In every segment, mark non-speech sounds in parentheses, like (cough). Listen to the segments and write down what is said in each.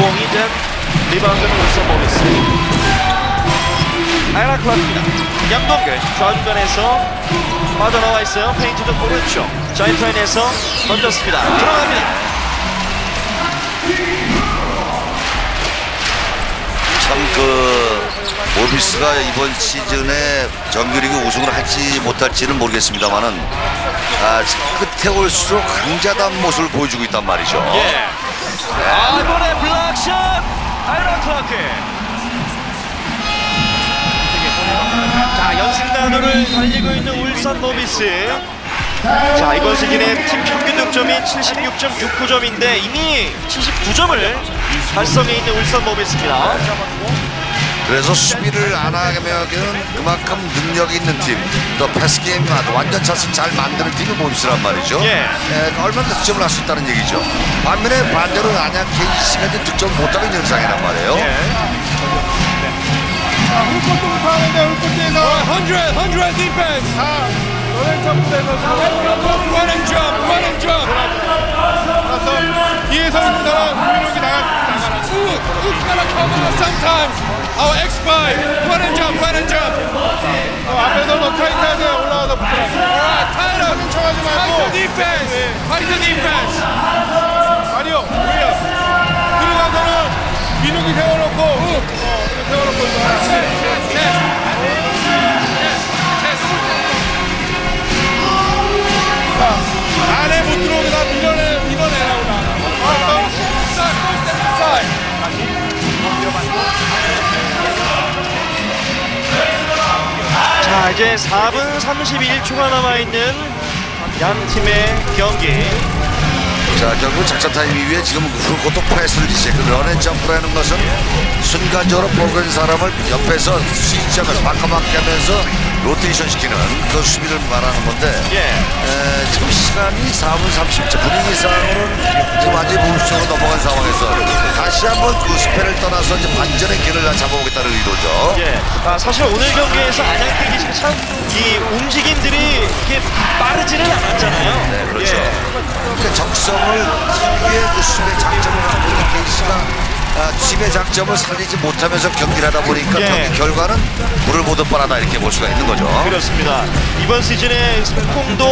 공이 된 리바운드는 울산 모비스. 아이라 클라크입니다. 양동근 좌중간에서 빠져나와 있어요. 페인트존 오른쪽. 자유투 라인에서 던졌습니다. 들어갑니다. 참 그 모비스가 이번 시즌에 정규리그 우승을 할지 못할지는 모르겠습니다만은 아, 끝에 올수록 강자다운 모습을 보여주고 있단 말이죠. 예. 아, 이번에 block shot! 아이라 클라크. 자, 연승가도를 달리고 있는 울산 모비스. 자, 이번 시즌의 팀 평균 득점이 76.69점인데 이미 79점을 달성해 있는 울산 모비스입니다. 그래서 수비를 안 하면 그만큼 능력이 있는 팀, 또 패스 게임 완전 찬스 잘 만드는 팀이 모비스란 말이죠. 예. 예, 얼마나 득점을 할 수 있다는 얘기죠. 반면에 반대로 안양 KC가 이제 득점 못하고 있는 현상이란 말이에요. 예. 홀것도 못하는데 홀것대에서 100, 100 defense. 다 너네 점프대서 Run and jump, run and jump. 뒤에서 있는 사람 민욱이 나가라 Ooh, ooh, gotta come on sometimes. Our X5, run and jump, run and jump. 너 앞에서 너 타이트하게 올라와서 Alright, up. 멍청하지 Fight the 말고 defense. Fight the defense. 아니요 우리야 들어가서는 민욱이 세워놓고 어 이렇게 세워놓고 안에 못 들어오게 밀어내라고 자, 이제 4분 31초가 남아있는 양 팀의 경기. 자, 결국 작전 타임 이후에 지금 그것도 패스를 이제 그 run and jump라는 것은 순간적으로 보고 있는 사람을 옆에서 수비를 바꿔 막게 하면서 로테이션 시키는 그 수비를 말하는 건데 예. 에, 지금 시간이 4분 30초 분위기상으로는 지금 완전히 모비스 쪽으로 넘어간 상황에서 다시 한번 그 스펠을 떠나서 이제 반전의 길을 잡아보겠다는 의도죠. 예. 아, 사실 오늘 경기에서 안양 KGC가 참이 움직임들이 이렇게 빠르지는 않았잖아요. 네, 그렇죠. 예. 그 적성을 TV의 그 수비의 장점을 갖고 있는 케이스가 아, 팀의 장점을 살리지 못하면서 경기를 하다 보니까 예. 경기 결과는 물을 보듯 뻔하다 이렇게 볼 수가 있는 거죠. 그렇습니다. 이번 시즌에 스콩도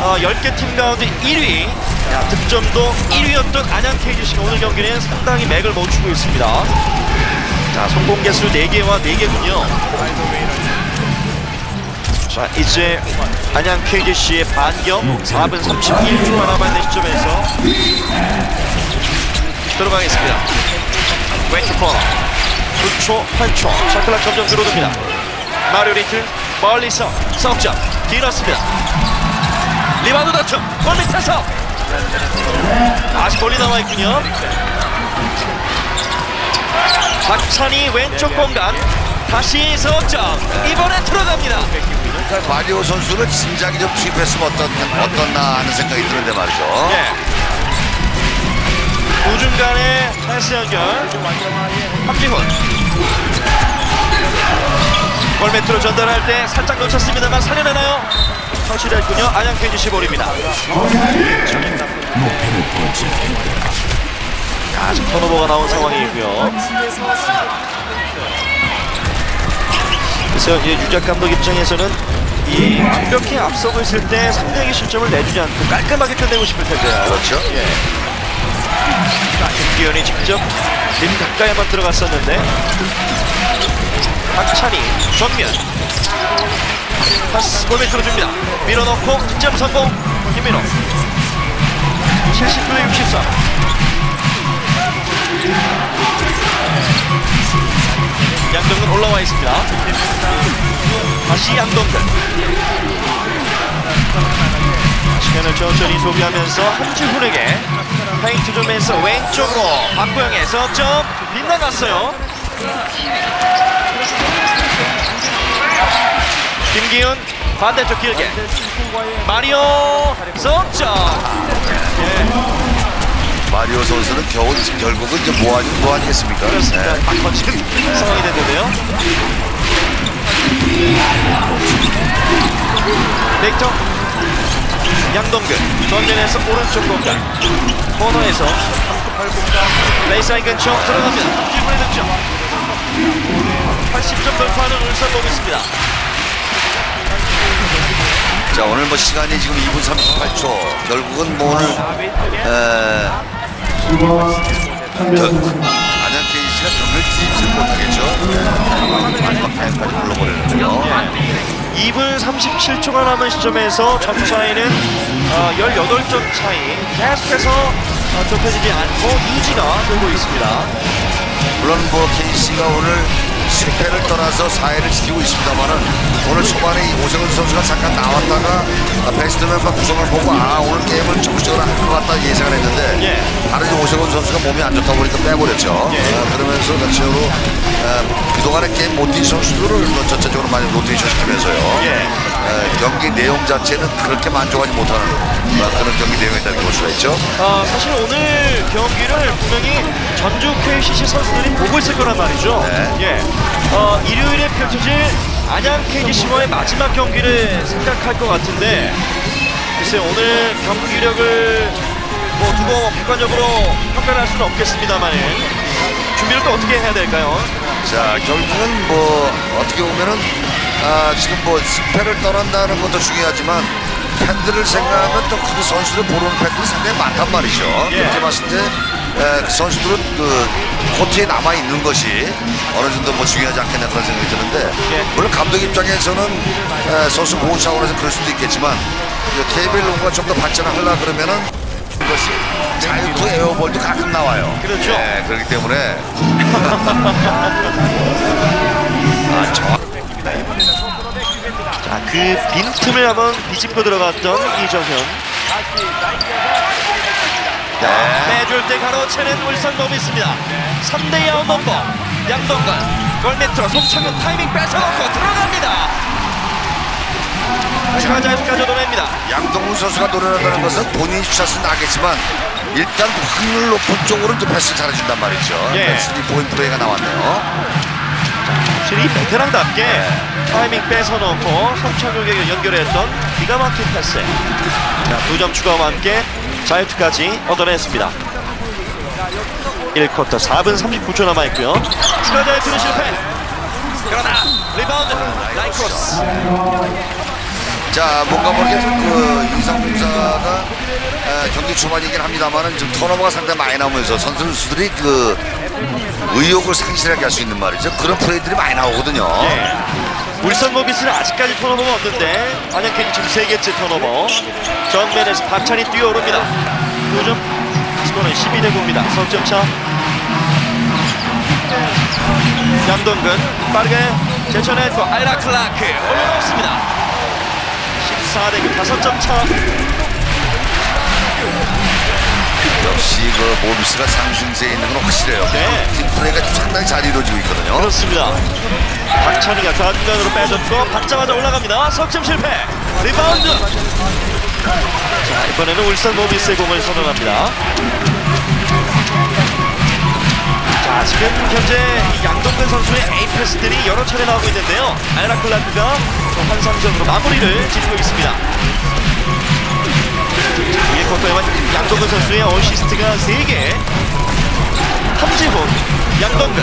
어, 10개 팀 가운데 1위, 야, 득점도 1위였던 안양 KGC가 오늘 경기는 상당히 맥을 못 추고 있습니다. 자, 성공 개수 4개와 4개군요. 자, 이제 안양 KGC의 반격 4분 31초가 남아있는 시점에서 들어가겠습니다. 왼쪽 코너 9초, 8초 shot clock 점점 줄어듭니다. 마리오 리틀 멀리서 석점 길었습니다. 리바운드 다툼 골 밑에서 아직 멀리 남아있군요. 박찬이 왼쪽 공간 다시 석점 이번에 들어갑니다. 마리오 선수를 진작에 좀 투입했으면 어떤, 어떻나 하는 생각이 드는데 말이죠. 예. 우중간에 패스 연결 박지훈 골밑으로 전달할 때 살짝 놓쳤습니다만 살려내나요? 터치됐군요 안양 KGC 볼입니다 야, 지금 턴오버가 나온 상황이고요 그래서 이제 유작 감독 입장에서는 이 완벽히 앞서고 있을 때 상대에게 실점을 내주지 않고 깔끔하게 끝내고 싶을 텐데요 그렇죠. 예. 김기현이 직접 림 가까이 한번 들어갔었는데 박찬희 정면. 파스 골밑 들어줍니다. 밀어넣고 득점 성공. 김민호. 79대 64 양동근 올라와 있습니다. 다시 양동근. 시간을 천천히 소비하면서 한지훈에게 페인트 좀에서 왼쪽으로 박구영의 석점 빗나갔어요. 김기훈 반대쪽 길게. 마리오 석점. 마리오 선수는 겨우 결국은 이제 뭐, 아니, 뭐 아니겠습니까? 그렇습니다. 네. 막 거친 상황이 됐는데요. 넥터 양동근 전면에서 오른쪽 공간 코너에서 레이스라인 근처 들어갑니다. 1분의 득점. 80점 돌파하는 울산 모비스입니다. 자 오늘 뭐 시간이 지금 2분 38초 결국은 뭐 오늘 에, 저, 안양 KC가 경기를 뒤집지 못하겠죠 마지막 타임까지 불러버리는데요 2분 37초가 남은 시점에서 점수 차이는 어, 18점 차이 계속해서 어, 좁혀지지 않고 유지가 되고 있습니다. 물론 뭐 KC가 오늘 10회를 떠나서 4회를 지키고 있습니다만은 오늘 초반에 이 오세근 선수가 잠깐 나왔다가 아, 베스트 멤버 구성을 보고 아 오늘 게임을 적극적으로 할 것 같다 예상을 했는데 예. 다른 오세근 선수가 몸이 안 좋다 보니까 빼버렸죠 예. 아, 그러면서 전체적으로 아, 그동안의 게임 못 뛴 선수들을 뭐 전체적으로 많이 로테이션 시키면서요 예. 아, 경기 내용 자체는 그렇게 만족하지 못하는 아, 그런 경기 내용이라는 볼 수가 있죠 어, 사실 오늘 경기를 분명히 전주 KCC 선수들이 보고 있을 거란 말이죠. 네. 예. 어, 일요일에 펼쳐질 안양 KGC와의 마지막 경기를 생각할 것 같은데 글쎄 오늘 경기력을 뭐 두고 객관적으로 평가를 할 수는 없겠습니다만 준비를 또 어떻게 해야 될까요? 자 결국은 뭐 어떻게 보면은 아 지금 뭐 승패를 떠난다는 것도 중요하지만 팬들을 생각하면 또 그 선수들 보는 팬들이 상당히 많단 말이죠. 예. 그렇게 봤을 때 에, 그 선수들은 그 코트에 남아 있는 것이 어느 정도 뭐 중요하지 않겠냐 그런 생각이 드는데 예. 물론 감독 입장에서는 에, 선수 보호 차원에서 그럴 수도 있겠지만 그 KBL 농구가 좀 더 발전을 하려 그러면은 이것이 자유투 에어볼도 가끔 나와요. 그렇죠. 네, 그렇기 때문에 (laughs) (laughs) 아, 저 자, 그 빈틈을 한번 비집고 들어갔던 이정현. 자, 빼줄 때 가로채는 울산 모비스입니다. 3대 2 넘버 양동근 골밑으로 송창현 타이밍 뺏어놓고 들어갑니다. 추가 자유투까지 얻어냅니다. 양동근 선수가 노련하다는 것은 본인 슛은 나겠지만 일단 확률 높은 쪽으로 좀 패스 잘해준단 말이죠. 예. three point play가 나왔네요. 확실히 베테랑답게 타이밍 뺏어놓고 송창욱에게 연결했던 기가 막힌 패스. 자, 두점 추가와 함께 자유투까지 얻어냈습니다. 1쿼터 4분 39초 남아있고요. 추가 자유투는 실패. 그러나 리바운드 라인 크로스. 자, 뭔가 모르게 그 인삼공사가 에, 경기 초반이긴 합니다만은 좀 턴오버가 상당히 많이 나오면서 선수들이 그 의욕을 상실하게 할 수 있는 말이죠. 그런 플레이들이 많이 나오거든요. 예. 울산 모비스는 아직까지 턴오버가 없는데 안양 캔이 지금 세 개째 턴오버. 전면에서 박찬이 뛰어오릅니다. 2점. 스코어는 12대 9입니다. 석점 차. 양동근 빠르게 제쳐냈고 알라 클라크 올려놓습니다. 14대 9 5점 차. 역시 그 모비스가 상승세에 있는 건 확실해요. 네. 팀 플레이가 좀 상당히 잘 이루어지고 있거든요. 그렇습니다. 박찬희가 좌중간으로 빼줬고 받자마자 올라갑니다. 석점 실패. 리바운드. 자, 이번에는 울산 모비스의 공을 선언합니다. 자, 지금 현재 이 양동근 선수의 A 패스들이 여러 차례 나오고 있는데요. 아이라 클라크가 좀 환상적으로 마무리를 짓고 있습니다. 이번 쿼터에만 양동근 선수의 어시스트가 3개. 함지훈, 양동근.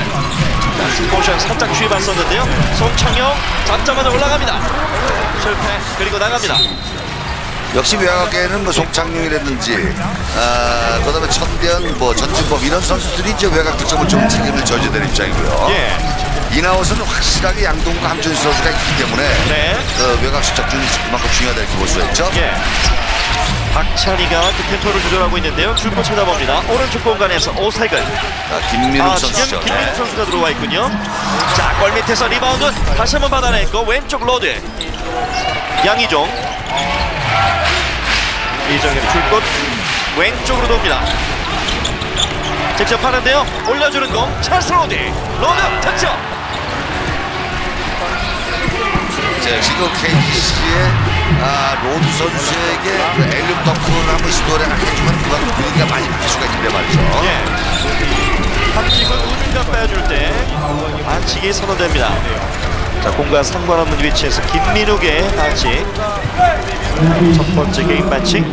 자, 스포션 살짝 주입했었는데요. 송창용 잡자마자 올라갑니다. 실패 그리고 나갑니다. 역시 외곽에는 뭐 송창용이라든지 아, 그다음에 천대현, 뭐 전준범 이런 선수들이 이제 외곽 득점을 좀 책임을 져줘야 되는 입장이고요. 예. 인사이드는 확실하게 양동근과 함지훈 선수가 있기 때문에 네. 그 외곽 슛 적중이 그만큼 중요하다 이렇게 볼 수가 있죠. 예. 박찬희가 그 템포를 조절하고 있는데요. 줄곧 쳐다봅니다. 오른쪽 공간에서 오색을. 아, 김민욱 아, 선수죠. 지금 김민욱 네. 선수가 들어와 있군요. 자, 골 밑에서 리바운드 다시 한번 받아냈고 왼쪽 로드. 양희종. 이정현 줄곧 왼쪽으로 돕니다. 직접 하는데요. 올려주는 공 찰스 로드. 로드 득점. 자, 지금 KGC의 아, 로드 선수에게 그 alley-oop 덩크를 한번 시도를 해주면 그만큼 분위기가 많이 바뀔 수가 있는데 말이죠. 예. 박지근 우중간 빼줄 때 반칙이 선언됩니다. 자, 공과 상관없는 위치에서 김민욱의 반칙. 첫 번째 개인 반칙.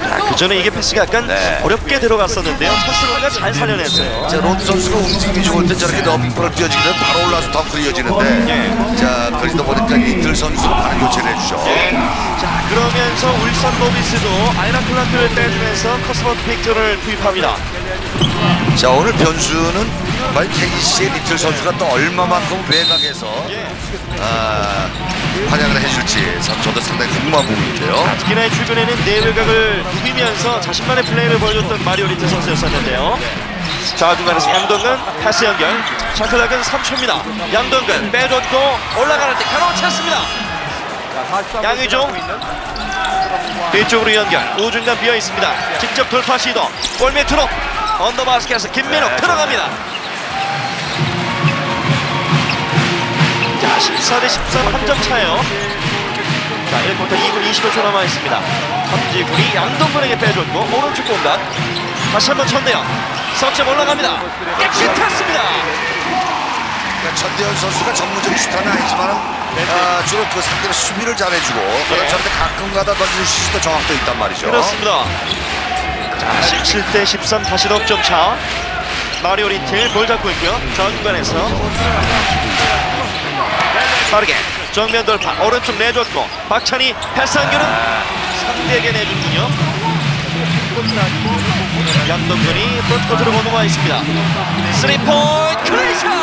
자, 자, 그 전에 이게 패스가 약간 네. 어렵게 들어갔었는데요. 찰스 로드가 잘 살려냈어요. 자, 로드 선수가 움직임이 좋을 때 저렇게 lob ball을 띄워주기는 바로 올라서 덩크를 이어지는데 예. 자, 그러다 보니까 리틀 선수가 바로 교체를 해주죠. 예. 자, 그러면서 울산 모비스도 아이라 클라크를 빼주면서 커스버트 빅터를 투입합니다. 자, 오늘 변수는 과연 KGC의 리틀 선수가 또 얼마만큼 예. 아, 활약을 해줄지 참 저도 상당히 궁금한 부분인데요. 특히나 최근에는 내외곽을 누비면서 자신만의 플레이를 보여줬던 마리오 리틀 선수였었는데요. 자, 중간에서 양동근 패스 연결. 샤클락은 3초입니다. 양동근 빼줬고 올라가는 데 가로챘습니다. 양의종 뒤쪽으로 연결. 우중간 비어 있습니다. 직접 돌파 시도. 골밑으로 언더바스켓에서 김민욱 들어갑니다. 자, 14대 13 한 점 차예요. 자, 1쿼터 2분 25초 남아 있습니다. 삼지군이 양동근에게 빼줬고 오른쪽 공간 다시 한번 천대영 석점 올라갑니다. 깨끗했습니다. 그러니까 천대현 선수가 전문적인 슈터는 아니지만 아, 주로 그 상대의 수비를 잘해주고 그런 저런데 가끔가다 던지는 슛도 정확도 있단 말이죠. 그렇습니다. 자, 17대 13 다시 넉점 차. 마리오 리틀 볼 잡고 있고요. 좌중간에서 빠르게 정면 돌파 오른쪽 내줬고 박찬희 패스 한 개는 상대에게 내준군요. 양동근이 프론트코트로 건너와 있습니다. three point clean shot 양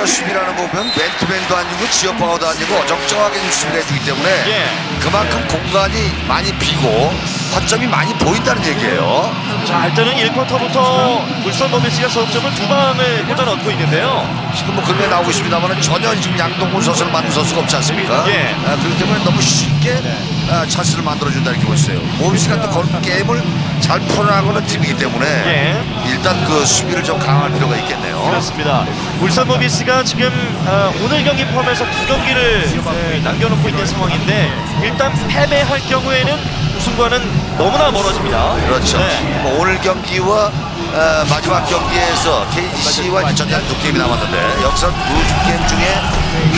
KGC가 수비라는 거 보면 맨투맨도 아니고 지역 방어도 아니고 어정쩡하게 수비를 해주기 때문에 예. 그만큼 공간이 많이 비고 허점이 많이 보인다는 얘기예요. 자, 일단은 1쿼터부터 울산 모비스가 석점을 두 방을 꽂아 넣고 있는데요. 지금 뭐 그림에 나오고 있습니다만 전혀 지금 양동근 선수를 만든 선수가 없지 않습니까? 예. 아, 그렇기 때문에 너무 쉽게 아, 찬스를 만들어준다 이렇게 있어요. 모비스가 또 걸- 게임을 잘 풀어나가는 팀이기 때문에 예. 일단 그 수비를 좀 강할 필요가 있겠네요. 그렇습니다. 울산 모비스가 지금 어, 오늘 경기 포함해서 두 경기를 네, 남겨놓고 있는 상황인데 일단 패배할 경우에는 우승과는 너무나 멀어집니다. 그렇죠. 네. 뭐 오늘 경기와 어, 마지막 경기에서 KGC와 전장 두 게임이 남았는데 여기서 두 게임 중에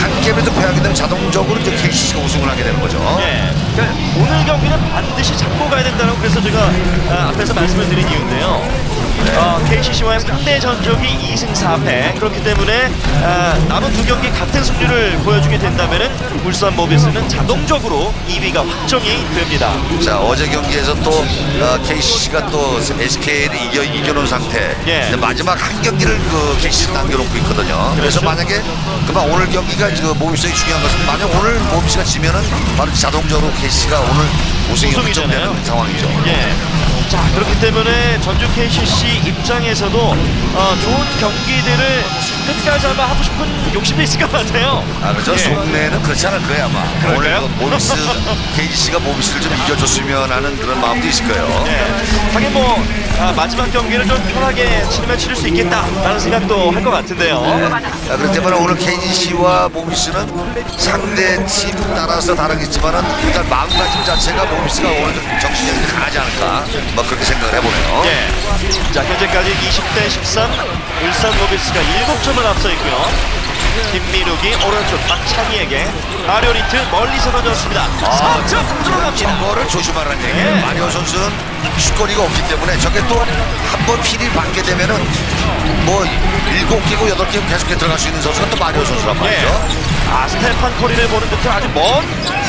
한 게임에도 패하게 되면 자동적으로 이제 KGC가 우승을 하게 되는 거죠. 예. 그러니까 오늘 경기는 반드시 잡고 가야 된다고 그래서 제가 아, 앞에서 말씀을 드린 이유인데요. 어, KCC와의 상대 전적이 2승 4패 그렇기 때문에 아, 남은 두 경기 같은 승률을 보여주게 된다면은 울산 모비스는 자동적으로 2위가 확정이 됩니다. 자 어제 경기에서 또 어, KCC가 또 SK를 이겨 이겨놓은 상태. 예. 근데 마지막 한 경기를 그 KCC 남겨놓고 있거든요. 그래서 그렇죠. 만약에 그만 오늘 경기가 그 모비스의 중요한 것은 만약 오늘 모비스가 지면은 바로 자동적으로 KCC가 오늘 우승이. 확정되는 상황이죠. 예. 자 때문에 전주 KCC 입장에서도 어, 좋은 경기들을 끝까지 아마 하고 싶은 욕심도 있을 것 같아요. 아, 그죠? 예. 속내는 그렇지 않을 거예요, 아마. 그럴까요? 오늘 그 모비스, KGC가 모비스를 좀 이겨줬으면 하는 그런 마음도 있을 거예요. 예. 하긴 뭐 아, 마지막 경기를 좀 편하게 치르면 치를 수 있겠다라는 생각도 할 것 같은데요. 아, 그렇기 때문에 오늘 KGC와 모비스는 상대 팀 따라서 다르겠지만은 일단 마음가짐 자체가 모비스가 오늘 좀 정신력이 강하지 않을까. 뭐 그렇게 생각을 해보네요. 예. 자 현재까지 20대 13 울산 모비스가 7점을 앞서 있고요. 김민욱이 오른쪽 박찬희에게 마리오 리틀 멀리서 던졌습니다. 석점 들어갑니다. 저거를 조심하라는 얘기예요. 네. 마리오 선수는 슛거리가 없기 때문에 저게 또 한 번 feel이 받게 되면은 뭐 일곱 개고 여덟 개 계속해 들어갈 수 있는 선수가 또 마리오 선수란 예. 말이죠. 아 스테판 커리를 보는 듯한 아주 먼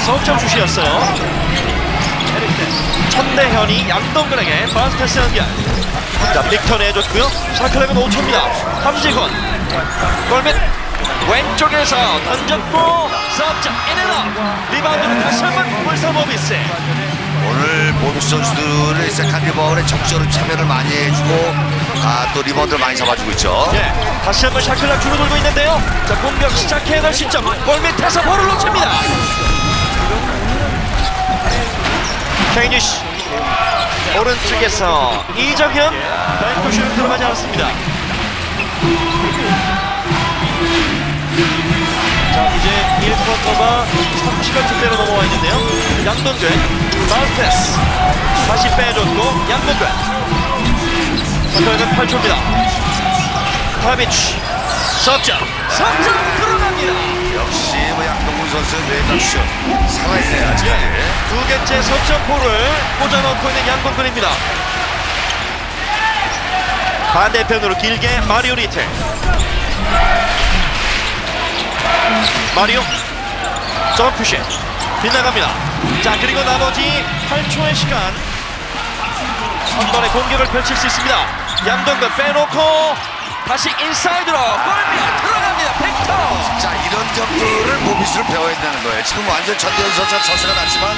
석점 슛이었어요. 천대현이 양동근에게 바운스 패스 연결. 자 빅터 내줬고요. shot clock은 5초입니다. 함지훈 골밑 왼쪽에서 던졌고 석점 in and out 리바운드는 다시 한번 울산 모비스 오늘 모비스 선수들의 second 리바운드에 적절히 참여를 많이 해주고 아, 또 리바운드를 많이 잡아주고 있죠. 예, 다시 한번 shot clock 줄어들고 있는데요. 자, 공격 시작해야 될 시점. 골 밑에서 볼을 놓칩니다. KGC 오른쪽에서 이정현 뱅크 슛 들어가지 않았습니다. 자, 이제 1쿼터가 30분째로 넘어와 있는데요. 양동근 마우스패스 다시 빼줬고 양동근 샤클락은 8초입니다. 타비치 석점 석점 들어갑니다. 역시 뭐 양동근 선수의 외곽슛 살아있네요 아직까지 두 개째 석점포를 꽂아넣고 있는 양동근입니다. 반대편으로 길게 마리오 리틀. 마리오 점프슛 빗나갑니다. 자 그리고 나머지 8초의 시간 한 번에 공격을 펼칠 수 있습니다. 양동근 빼놓고 다시 인사이드로 골밑 들어갑니다. 자 이런 점들을 모비스를 배워야 되는 거예요 지금 완전 천대현 선수가 찬스가 났지만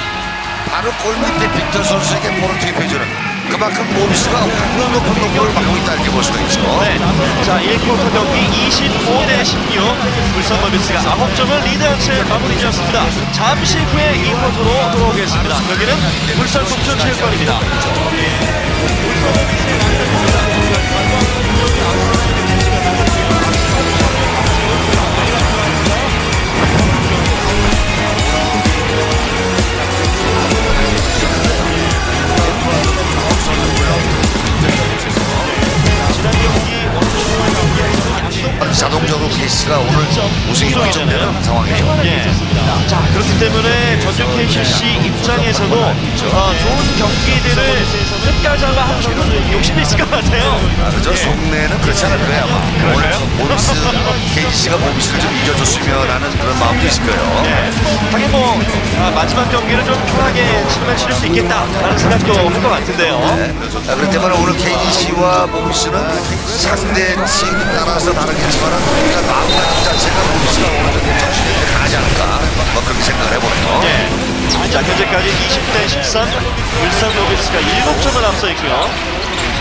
바로 골 밑에 빅터 선수에게 볼을 투입해주는 그만큼 모비스가 확률 높은 농구를 막고 있다 이렇게 볼 수가 있죠 네. 자 1쿼터 경기 25대 16 울산 모비스가 9점을 리드한 채 마무리 지었습니다. 잠시 후에 2쿼터로 돌아오겠습니다. 여기는 울산 동천체육관입니다. 자동적으로 케이스가 오늘 우승이 확정되는 상황이에요. 예. 자 그렇기 때문에 전주 KCC 입장에서도 어, 좋은 경기들을 끝까지 하고 싶은 욕심이 있을 것 같아요. 그죠? 속내는 그렇지 않을 거예요 아마? 오늘 모비스 KCC가 모비스를 좀 이겨줬으면 하는 그런 마음도 있을 거예요. 예. 하긴 뭐 아, 마지막 경기를 좀 편하게 치르면 치를 수 있겠다라는 생각도 할 것 같은데요. 아, 그렇기 때문에 오늘 KCC와 모비스는 상대 팀에 따라서 다 르겠지만 그러니까 마음가짐 자체가 모비스가 어느 정도 정신이 강하지 않을까 뭐 그렇게 생각을 해보네요 예. 자 현재까지 20대 13 울산 로비스가 7점을 앞서 있고요.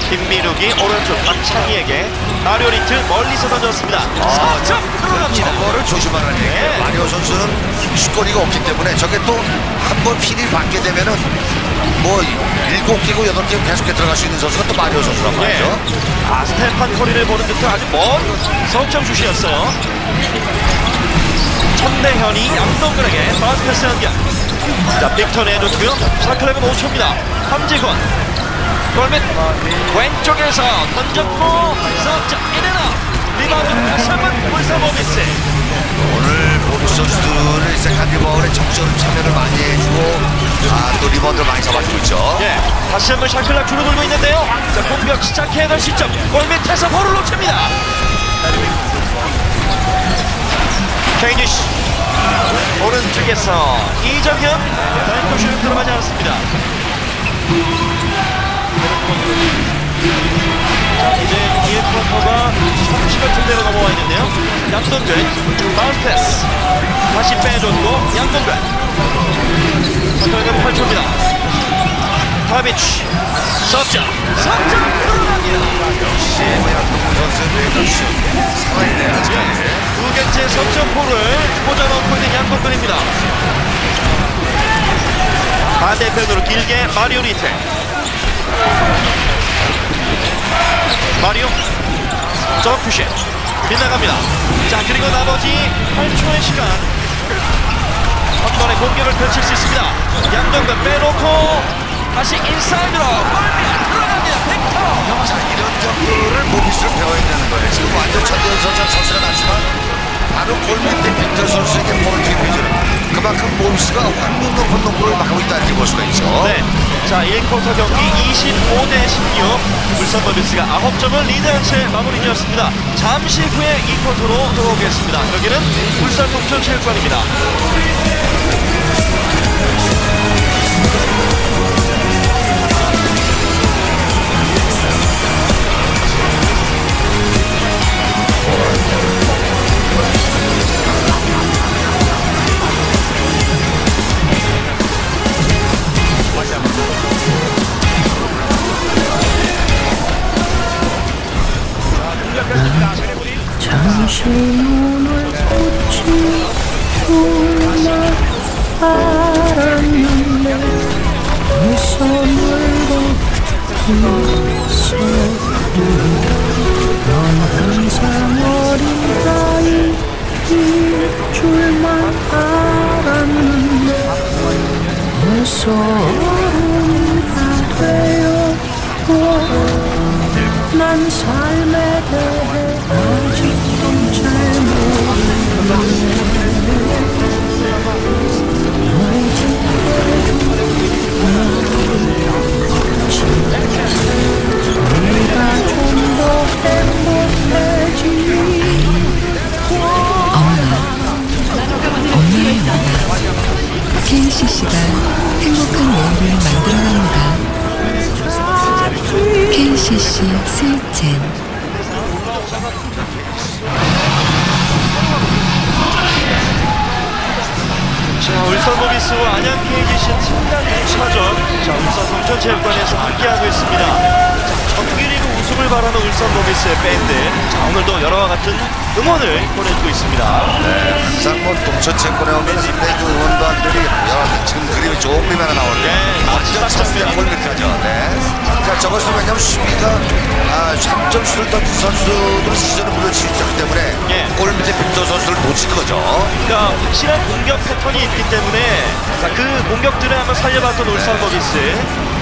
김민욱이 오른쪽 박창희에게 마리오 리틀 멀리서 던졌습니다. 4점 들어갑니다. 저거를 조심하라는 네. 얘기예요 마리오 선수는 슛거리가 없기 때문에 저게 또 한 번 feel을 받게 되면은 뭐 일곱 개고 여덟 개 계속해 들어갈 수 있는 선수가 또 마리오 선수란 예. 말이죠 아 스테판 커리를 보는 듯한 아주 먼 석점 슛이었어요. 천대현이 양동근에게 바운스 패스 연결. 자 빅터 내줬고요. shot clock은 5초입니다. 함지훈 골밑 왼쪽에서 던졌고 석점 in and out 리바운드 다시 한번 울산 모비스. 오늘 모비스 선수들은 이제 간디버울에 적극 참여를 많이 해주고 아, 또 리바운드를 많이 잡아주고 있죠 예, 다시 한번 shot clock 줄어들고 있는데요. 자 공격 시작해야 될 시점 골밑에서 볼을 놓칩니다. KGC 오른쪽에서 이정현 덩크슛 들어가지 않았습니다. 자 이제 1쿼터가 30여 쯤대로 넘어와 있는데요. 양동근 마운트 패스 다시 빼줬고 양동근 선택은 8초입니다. 타비치 석점 석점 두 개째 석점포를 꽂아넣고 있는 양동근입니다. 반대편으로 길게 마리오 리테. 마리오 점프슛 빗나갑니다. 자 그리고 나머지 8초의 시간 한 번에 공격을 펼칠 수 있습니다. 양동근 빼놓고 다시 인사이드로 골밑 들어갑니다. 빅터. 자 이런 점들을 모비스를 배워야 되는 거예요 지금 완전 천대현 선수가 선수가 났지만 바로 골밑에 빅터 선수에게 볼을 투입해주는 그만큼 확률 높은 농구를 하고 있다 이렇게 볼 수가 있죠 네. 자, 1쿼터 경기 25대 16. 울산 버비스가 9점을 리드한 채 마무리 지었습니다. 잠시 후에 2쿼터로 돌아오겠습니다. 여기는 울산 동천체육관입니다. 잠시 눈을 붙이 정말 알았는데 그 손을 걷기서 넌 항상 어린 아이일 줄만 알았는데 어른이 되었고 난 삶에 대해 KCC가 행복한 내일을 만들어갑니다. KCC 스위첸 자, 울산 모비스와 안양 KGC 팀단 2차전 자, 울산 동천체육관에서 함께하고 있습니다. 자, 정규리그 우승을 바라는 울산 모비스의 팬들. 자, 오늘도 여러와 같은 응원을 보내주고 있습니다. 네, 항상 뭐 동천 채권에 오면 그 응원단들이 여러 지금 그림이 그림이 하나 나오는데 네, 완전 딱 찬스가 잡습니다. 골밑하죠. 네. 자, 저것은 왜냐면 수비가 아, 3점 슛을 던진 선수들은 시즌을 있기 때문에 예. 골 밑에 빅터 선수를 놓친 거죠. 그러니까 확실한 공격 패턴이 있기 때문에 자, 그 공격들을 한번 살려봤던 울산 모비스.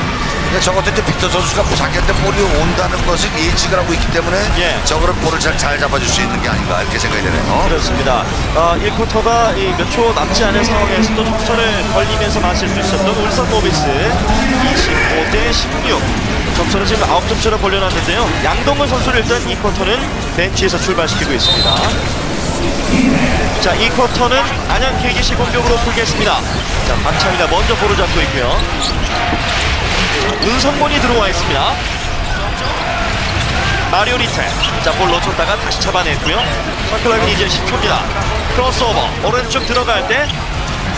근데 저것도 이제 빅터 선수가 자기한테 볼이 온다는 것을 예측을 하고 있기 때문에 예. 저거를 볼을 잘, 잘 잡아줄 수 있는 게 아닌가 이렇게 생각이 되네요. 그렇습니다. 어, 1쿼터가 몇 초 남지 않은 상황에서도 점수를 벌리면서 마실 수 있었던 울산 모비스 25대 16. 점수는 지금 9점차로 벌려놨는데요. 양동근 선수를 일단 2쿼터는 벤치에서 출발시키고 있습니다. 자, 2쿼터는 안양 KGC 공격으로 풀겠습니다. 자, 박찬희가 먼저 볼을 잡고 있고요. 은성곤이 들어와 있습니다. 마리오 리테. 자, 볼 놓쳤다가 다시 잡아냈고요. 서클락은 이제 10초입니다. 크로스오버. 오른쪽 들어갈 때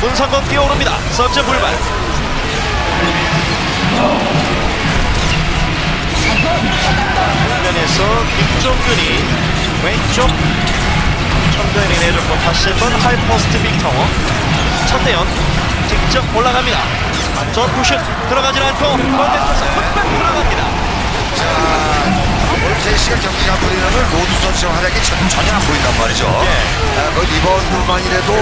문성곤 뛰어오릅니다. 석점 불발. 측면에서 김종균이 왼쪽 천대현이 내줬고 다시 한번 하이퍼스트 빅터 천대현 직접 올라갑니다. 점프슛 들어가질 않고 번데터스 흑백 들어갑니다. 오늘 3시간 경기가 보이는 로드 선수의 활약이 전- 전혀 안 보인단 말이죠. 예. 아, 거의 리바운드만이라도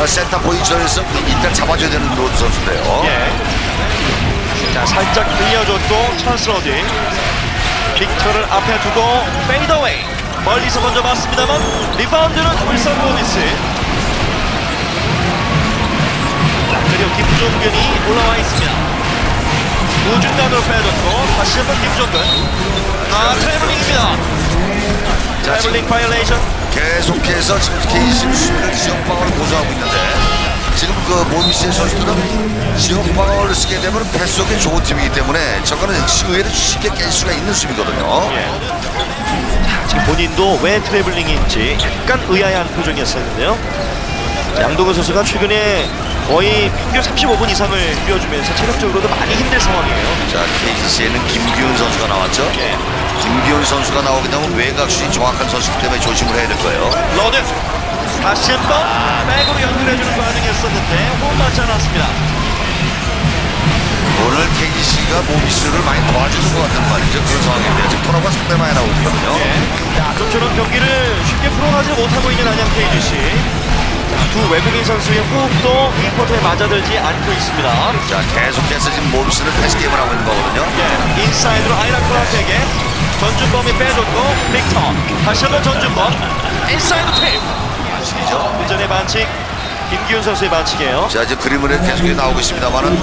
어, 센터 포지션에서 일단 잡아줘야 되는 로드 선수인데요. 예. 자, 살짝 들려줬고 찬스 로드. 빅터를 앞에 두고 fadeaway. 멀리서 먼저 맞습니다만 리바운드는 울산 모비스. 자, 그리고 김종균이 올라와 있습니다. 우중간으로 빼줬고 다시 한번 김종균. 아, 트래블링입니다. 트래블링 바이올레이션. 계속해서 지금 KGC 수비를 지역 방어를 고수하고 있는데 지금 그 모비스의 선수들은 지역 방어를 쓰게 되면 패스웍이 좋은 팀이기 때문에 저거는 의외로 쉽게 깰 수가 있는 수비거든요. 지금 본인도 왜 트래블링인지 약간 의아해한 표정이었었는데요. 자, 양동근 선수가 최근에 거의 평균 35분 이상을 뛰어주면서 체력적으로도 많이 힘들 상황이에요. 자, KGC에는 김기훈 선수가 나왔죠. 예. 김기훈 선수가 나오게 되면 외곽슛이 정확한 선수이기 때문에 조심을 해야 될 거예요. 로드 다시 한번 back으로 연결해주는 반응이었었는데 호흡 맞지 않았습니다. 오늘 KGC가 모비스를 많이 도와주는 것 같단 말이죠. 그런 상황인데요. 지금 턴오버가 상당히 많이 나오고 있거든요. 예. 자, 좀처럼 경기를 쉽게 풀어가지 못하고 있는 안양 KGC. 자, 두 외국인 선수의 호흡도 2쿼터에 맞아들지 않고 있습니다. 자, 계속해서 지금 모비스는 패스 게임을 하고 있는 거거든요. 예, 인사이드로 아이라 클라크에게 전준범이 빼줬고 빅터 다시 한번 전준범 인사이드 테이프 반칙이죠. 그 전에 반칙 김기훈 선수의 반칙이에요 자, 지금 그림을 계속 나오고 있습니다만은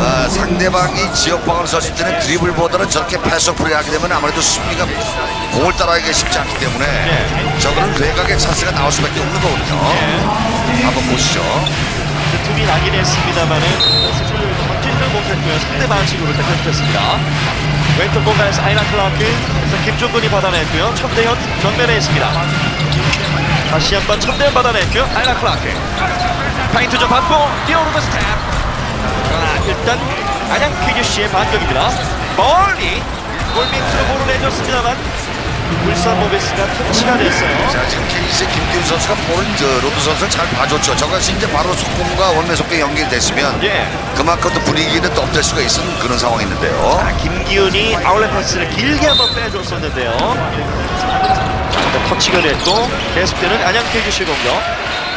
아, 상대방이 지역방어를 썼을 때는 드리블보다는 저렇게 패스 플레이 하게 되면 아무래도 수비가 공을 따라가기가 쉽지 않기 때문에 예. 저거는 외곽의 찬스가 나올 수밖에 없는 거거든요. 예. 한번 보시죠. 그 틈이 나긴 했습니다만은 스스로 던지지를 못했고요 상대 반칙으로 택했습니다 왼쪽 공간에서 아이라 클라크 그래서 김종근이 받아냈고요 천대현 전면에 있습니다 다시 한번 천대현 받아냈고요 아이라 클라크 파인트 좀 받고 뛰어오르는 스텝 그러나 일단 안양 KGC의 반격입니다 멀리 골밑으로 볼을 내줬습니다만 울산 모비스가 터치가 됐어요 자, 지금 KGC 김기훈 선수가 저 로드 선수를 잘 봐줬죠. 저것이 이제 바로 속공과 one man 속공 연결됐으면 예. 그만큼 또 분위기는 또 up될 수가 있는 그런 상황이 있는데요. 자, 김기훈이 아울렛 패스를 길게 한번 빼줬었는데요. 자, 터치가 됐고 계속되는 안양 KGC 공격.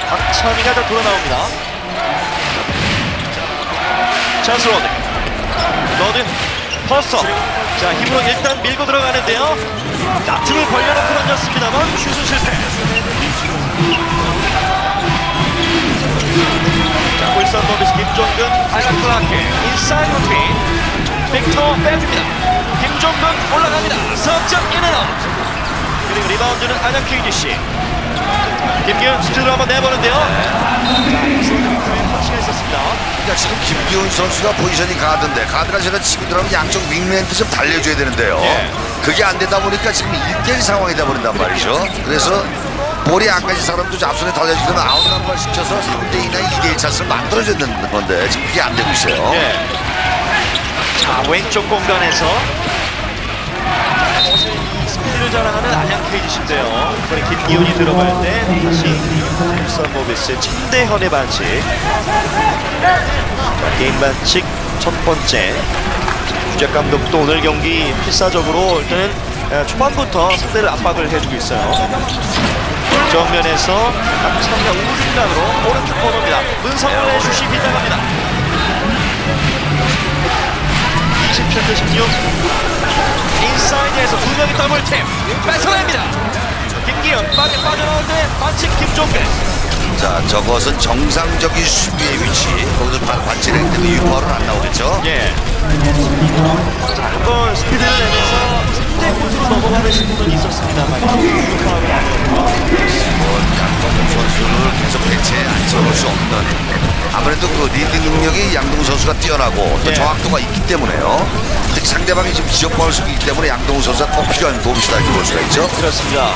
박찬희가 다 돌아 나옵니다. 찬스 로드. 로드. 퍼스터. 자, 힘으로 일단 밀고 들어가는데요. 나트를 벌려놓고 던졌습니다만 슛은 실패. 자, 울산 모비스 김종근, 아이라 클라크, 인사이드 루틴. 빅터 빼줍니다. 김종근 올라갑니다. 석점 in and out. 그리고 리바운드는 안양 KGC. 김기현 스피드로 한번 내보는데요. 있습니다. 그러니까 지금 김기훈 선수가 포지션이 가드인데 가드가 저런 치고 들어가면 양쪽 wingman한테 좀 달려줘야 되는데요. 예. 그게 안 되다 보니까 지금 1대1 상황이 돼버린단 말이죠. 그래서 볼이 안 가진 사람도 앞선에 달려주면 outnumber 시켜서 3대2나 2대1 찬스를 만들어줘야 되는 건데 지금 그게 안 되고 있어요. 예. 자, 왼쪽 공간에서 자랑하는 안양 KGC인데요. 이번에 김기훈이 들어갈 때 다시 울산 모비스의 천대현의 반칙. 자, 개인 반칙 첫 번째. 유재학 감독도 오늘 경기 필사적으로 일단은 에, 초반부터 상대를 압박을 해주고 있어요. 정면에서 남창현 우중간으로 오른쪽 코너입니다. 문성원의 슛이 빗나갑니다. 27대 16 더블팀. 뺏어냅니다. 김기현 빠져 빠져나오는데 반칙 김종근 자, 저것은 정상적인 수비의 위치. 거기서 때문에 유포는 안 나오겠죠. 예. 자, 한번 스피드를 내면서 상대 코트로 넘어가는 시도는 있었습니다만 아니었고 뭐 양동근 선수를 계속 벤치에 앉혀놓을 수 없는 아무래도 그 leading 능력이 양동근 선수가 뛰어나고 또 예. 정확도가 있기 때문에요. 특히 상대방이 지금 지역방어를 쓰기 때문에 양동근 선수가 꼭 필요한 도움이다 이렇게 볼 수가 있죠. 그렇습니다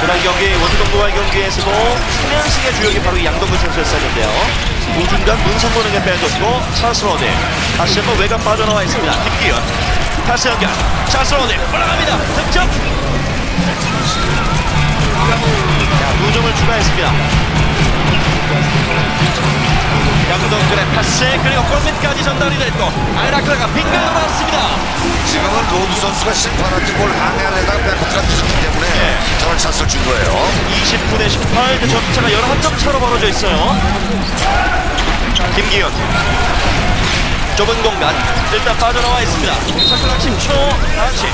지난 경기 원주동부와의 경기에서도 3연승의 주역 이 바로 이 양동근 선수였었는데요. 우중간 문성곤에게 빼줬고 찰스로드 다시 한번 외곽 빠져나와 있습니다. 김기현. 다시 연결 찰스로드 올라갑니다. 득점! 자, 두 점을 추가했습니다 양동근의 패스 그리고 골밑까지 전달이 됐고 아이라 클라크가 빙글 맞습니다 지금은 로드 선수가 심판한테 볼 항의하려다가 back court가 늦어졌기 때문에 저런 찬스를 준 거예요. 20분에 18, 그 점차가 11점 차로 벌어져 있어요. 김기현. 좁은 공간. 일단 빠져나와 있습니다. shot clock 10초, 반칙.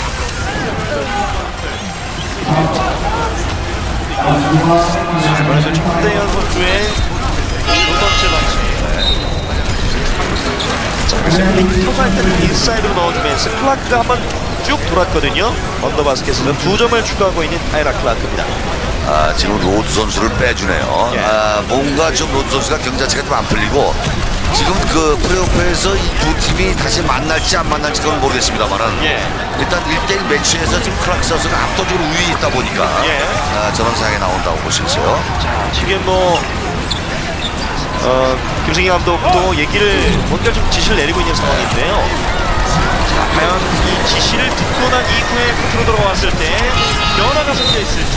이번에도 정대현 선수의 두 번째 반칙. 자, 그래서 빅터가 일단 인사이드로 넣어주면서 클라크가 한번 쭉 돌았거든요. under basket에서 두 점을 추가하고 있는 아이라 클라크입니다. 아, 지금 로드 선수를 빼주네요. 예. 아, 뭔가 좀 로드 선수가 경기 자체가 좀 안 풀리고 지금 그 플레이오프에서 이 두 팀이 다시 만날지 안 만날지 그건 모르겠습니다만은 예. 일단 1대1 매치에서 지금 클락스 선수가 압도적으로 우위에 있다 보니까 예. 아, 저런 상황이 나온다고 있어요. 자, 지금 뭐 어, 김승희 감독도 얘기를 뭔가 좀 지시를 내리고 있는 상황인데요. 자, 과연 이 지시를 듣고 난 이후에 코트로 들어왔을 때 변화가 생겨있을지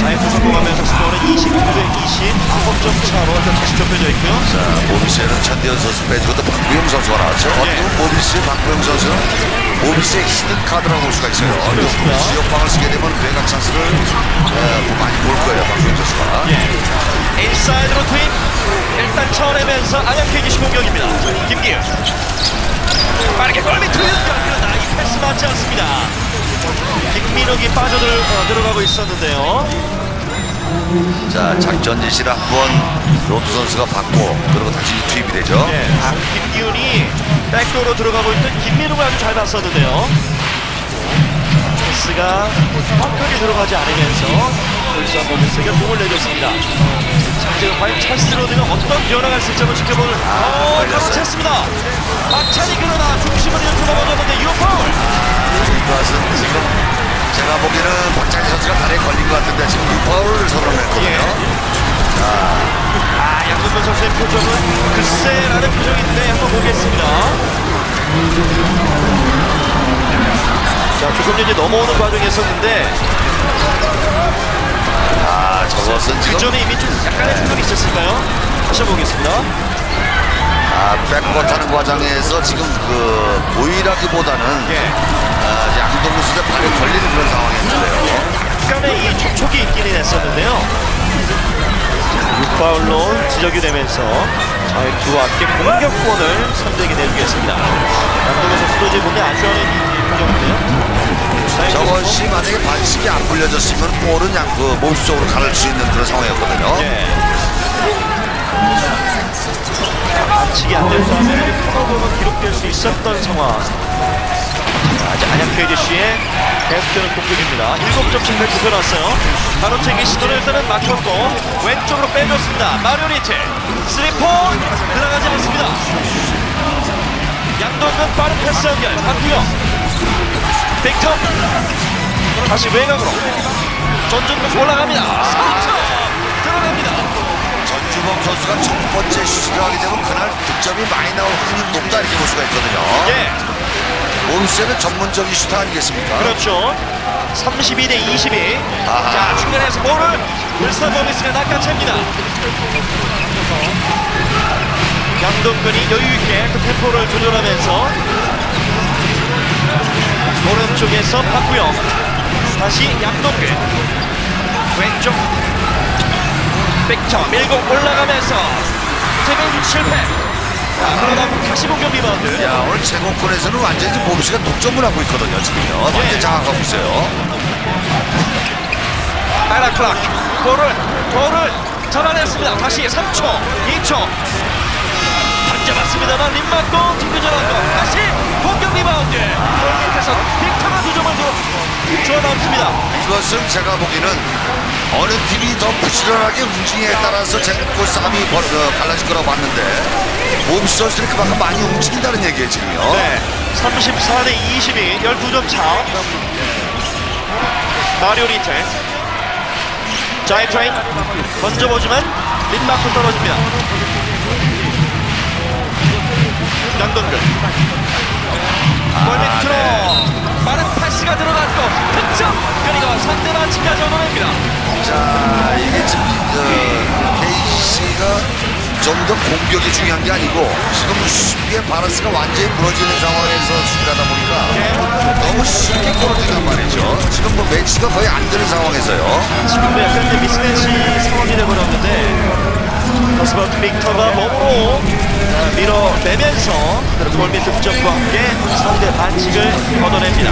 자유투 성공하면서 스코어는 29대 20 9점 차로 일단 다시 좁혀져 있고요. 자, 모비스에는 천대현 선수 빼주고 또 박구영 선수가 나왔죠. 어떻게 보면 모비스, 박구영 선수는 모비스의 히든 카드라고 볼 수가 있어요. 그렇습니다. 지역방어를 쓰게 되면 외곽 찬스를 어, 많이 볼 거예요, 박구영 선수가. 예. 인사이드로 투입 일단 쳐내면서 안양 KGC 공격입니다. 김기현 빠르게 골밑 투입 그러나 이 패스 맞지 않습니다. 김민욱이 빠져들 어, 들어가고 있었는데요. 자, 작전 지시를 한번 로드 선수가 받고 그리고 다시 투입이 되죠. 예. 아, 김기훈이 backdoor로 들어가고 있던 김민욱을 아주 잘 봤었는데요. 패스가 정확하게 들어가지 않으면서 울산 모비스에게 공을 내줬습니다. 자, 지금 과연 찰스로드가 어떤 변화가 있을지 한번 지켜보는 어, 가로챘습니다. 박찬희 그러나 중심을 잃고 넘어졌는데 U파울 이것은 지금 제가 보기에는 박찬희 선수가 다리에 걸린 것 같은데 지금 유파울을 선언했거든요. 예. 아, 양준근 선수의 표정은 글쎄라는 표정인데 한번 보겠습니다. 자, 조금 전에 넘어오는 과정이 있었는데 아, 저것은 그 지금 전에 이미 좀 약간의 충돌이 있었을까요? 다시 한번 보겠습니다. 아, 하는 과정에서 지금 그 보이라기보다는 예. 아, 양동근 선수의 발에 걸리는 그런 상황이었는데요. 약간의 이 접촉이 있기는 했었는데요. 6파울로 지적이 되면서 자유투와 함께 공격권을 선수에게 내주겠습니다. 양동근 선수도 이제 몸에 안 좋아하는 이 표정인데요. 저것이 만약에 반칙이 안 불려졌으면 볼은 양, 그 몸수 쪽으로 가를 수 있는 그런 상황이었거든요. 예. 반칙이 안 된 다음에 턴오버가 기록될 수 있었던 상황. 아직 안양 KGC의 계속되는 공격입니다. 7점씩을 좁혀놨어요. 바로채기 시도를 일단은 막혔고 왼쪽으로 빼줬습니다. 마리오니트 3포 들어가지 않습니다. 양동근 빠른 패스 연결 박구영 빅터 다시 외곽으로 전준국 올라갑니다. 3점 들어갑니다. 전주범 선수가 첫 번째 슛을 하게 되면 그날 득점이 많이 나올 확률이 높다 이렇게 볼 수가 있거든요. 예. 몬스는 전문적인 슈터 아니겠습니까? 그렇죠. 32 대 22. 아하. 자, 중간에서 볼을 울산 버비스가 낚아챕니다. 양동근이 여유있게 그 템포를 조절하면서 오른쪽에서 박구영 다시 양동근 왼쪽 백점. 밀고 올라가면서 제공 실패. 자, 그러다 다시 공격 리바운드. 야, 오늘 제공권에서는 완전히 모비스가 독점을 하고 있거든요, 지금요. 완전 예. 장악하고 있어요. 아이라 클라크. 볼을 볼을 잡아냈습니다. 다시 3초 2초. 던져봤습니다만 림 맞고 튕겨져나고 다시 공격 리바운드. 골 밑에서 빅터가 두 점을 더 주워 담습니다. 이것은 제가 보기에는 어느 팀이 더 부지런하게 움직이냐에 따라서 제공권 싸움이 벌- 어, 갈라질 거라고 봤는데 모비스 선수들이 그만큼 많이 움직인다는 얘기예요, 지금요. 네. 34대 22 12점 차. 마리오 리틀 자이 트레인. 던져보지만 림 맞고 떨어집니다. 양동근 골 밑으로 빠른 패스가 들어갔고 득점! 그리고 상대방 치까지 얻어냅니다 자, 이게 지금 어, KC가 좀 더 공격이 중요한 게 아니고 지금 수비의 바란스가 완전히 무너지는 상황에서 수비를 하다 보니까 너무 쉽게 끌어들단 말이죠. 지금 뭐 매치가 거의 안 되는 상황에서요. 지금도 약간 이제 미스매치 상황이 되버렸는데 더스버트 빅터가 몸으로 아, 밀어내면서 골밑 득점과 함께 상대 반칙을 걷어냅니다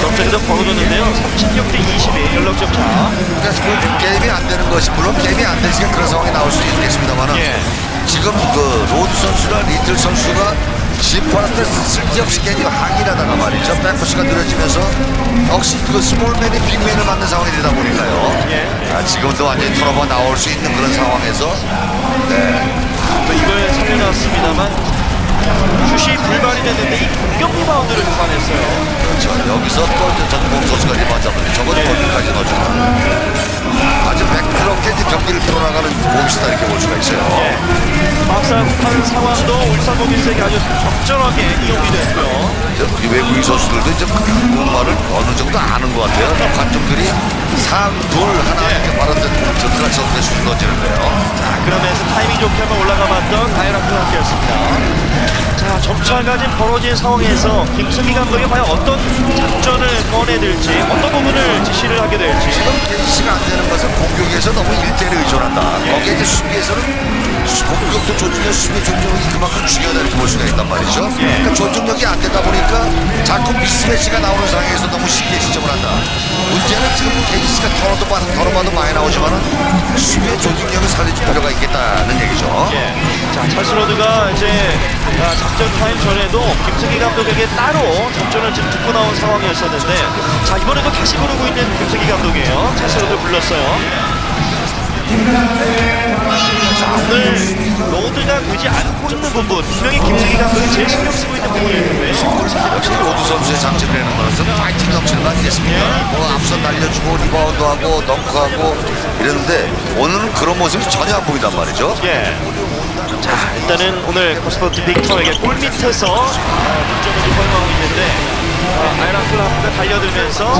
좀 벌어졌는데요 36대 22 열넉 점 차 그러니까 지금 게임이 안 되는 것이 물론 게임이 안 되니까 그런 상황이 나올 수 있겠습니다만은 예. 지금 그 로드 선수나 리틀 선수가 심판한테 쓸데없이 괜히 항의하다가 말이죠. backcourt가 느려지면서 역시 그 스몰맨이 빅맨을 맞는 상황이 되다 보니까요. 예. 아, 지금도 완전히 턴오버 나올 수 있는 그런 상황에서 또 이걸 살려놨습니다만 슛이 불발이 됐는데 이 공격 리바운드를 잡아냈어요 그렇죠. 여기서 또 전공 선수가 리바운드하면 적어도 예. 골까지 넣어주고 아주 매끄럽게 경기를 풀어나가는 몸이다 이렇게 볼 수가 있어요. 막상 한 상황도 울산 모비스에게 아주 적절하게 이용이 됐고요 이 외국인 선수들도 이제 그 한국말을 어느 정도 아는 것 같아요. 관중들이 상, 둘, 하나 이렇게 저 클라스 선수의 슛 던지는데요. 자, 그러면서 타이밍 좋게 한번 올라가 봤던 다이라 클라스였습니다. 자, 점차가 지금 벌어진 상황에서 김승희 감독이 과연 어떤 작전을 꺼내들지, 어떤 부분을 지시를 하게 될지. 지금 KC가 안 되는 것은 공격에서 너무 일대를 의존한다. 거기에 이제 수비에서는 수- 공격도 조준력, 수비 조준력이 그만큼 중요하다 이렇게 볼 수가 있단 말이죠. 그러니까 조준력이 안 되다 보니까 자꾸 미스매치가 나오는 상황에서 너무 쉽게 지점을 한다. 문제는 지금 KGC가 턴오버도 많, 턴오버도 많이 나오지만 은 수비의 조직력을 살려줄 필요가 있겠다는 얘기죠. 예. 자, 찰스로드가 이제 아, 작전 타임 전에도 김승희 감독에게 따로 작전을 지금 듣고 나온 상황이었었는데, 자, 이번에도 다시 부르고 있는 김승희 감독이에요. 찰스로드 불렀어요. 자, 오늘 로드가 되지 않고 있는 부분, 분명히 김승희 감독이 제일 신경 쓰고 있는 부분일 텐데. 역시 로드 선수의 장점이라는 것은 파이팅 넘치는 거 아니겠습니까? 예. 뭐 앞선 날려주고 리바운드하고 덩크하고 이랬는데 오늘은 그런 모습이 전혀 안 보인단 말이죠. 예. 자, 일단은 오늘 코스포트 빅터에게 골 밑에서 아, 득점을 좀 허용하고 있는데 아, 아이라 클라크가 달려들면서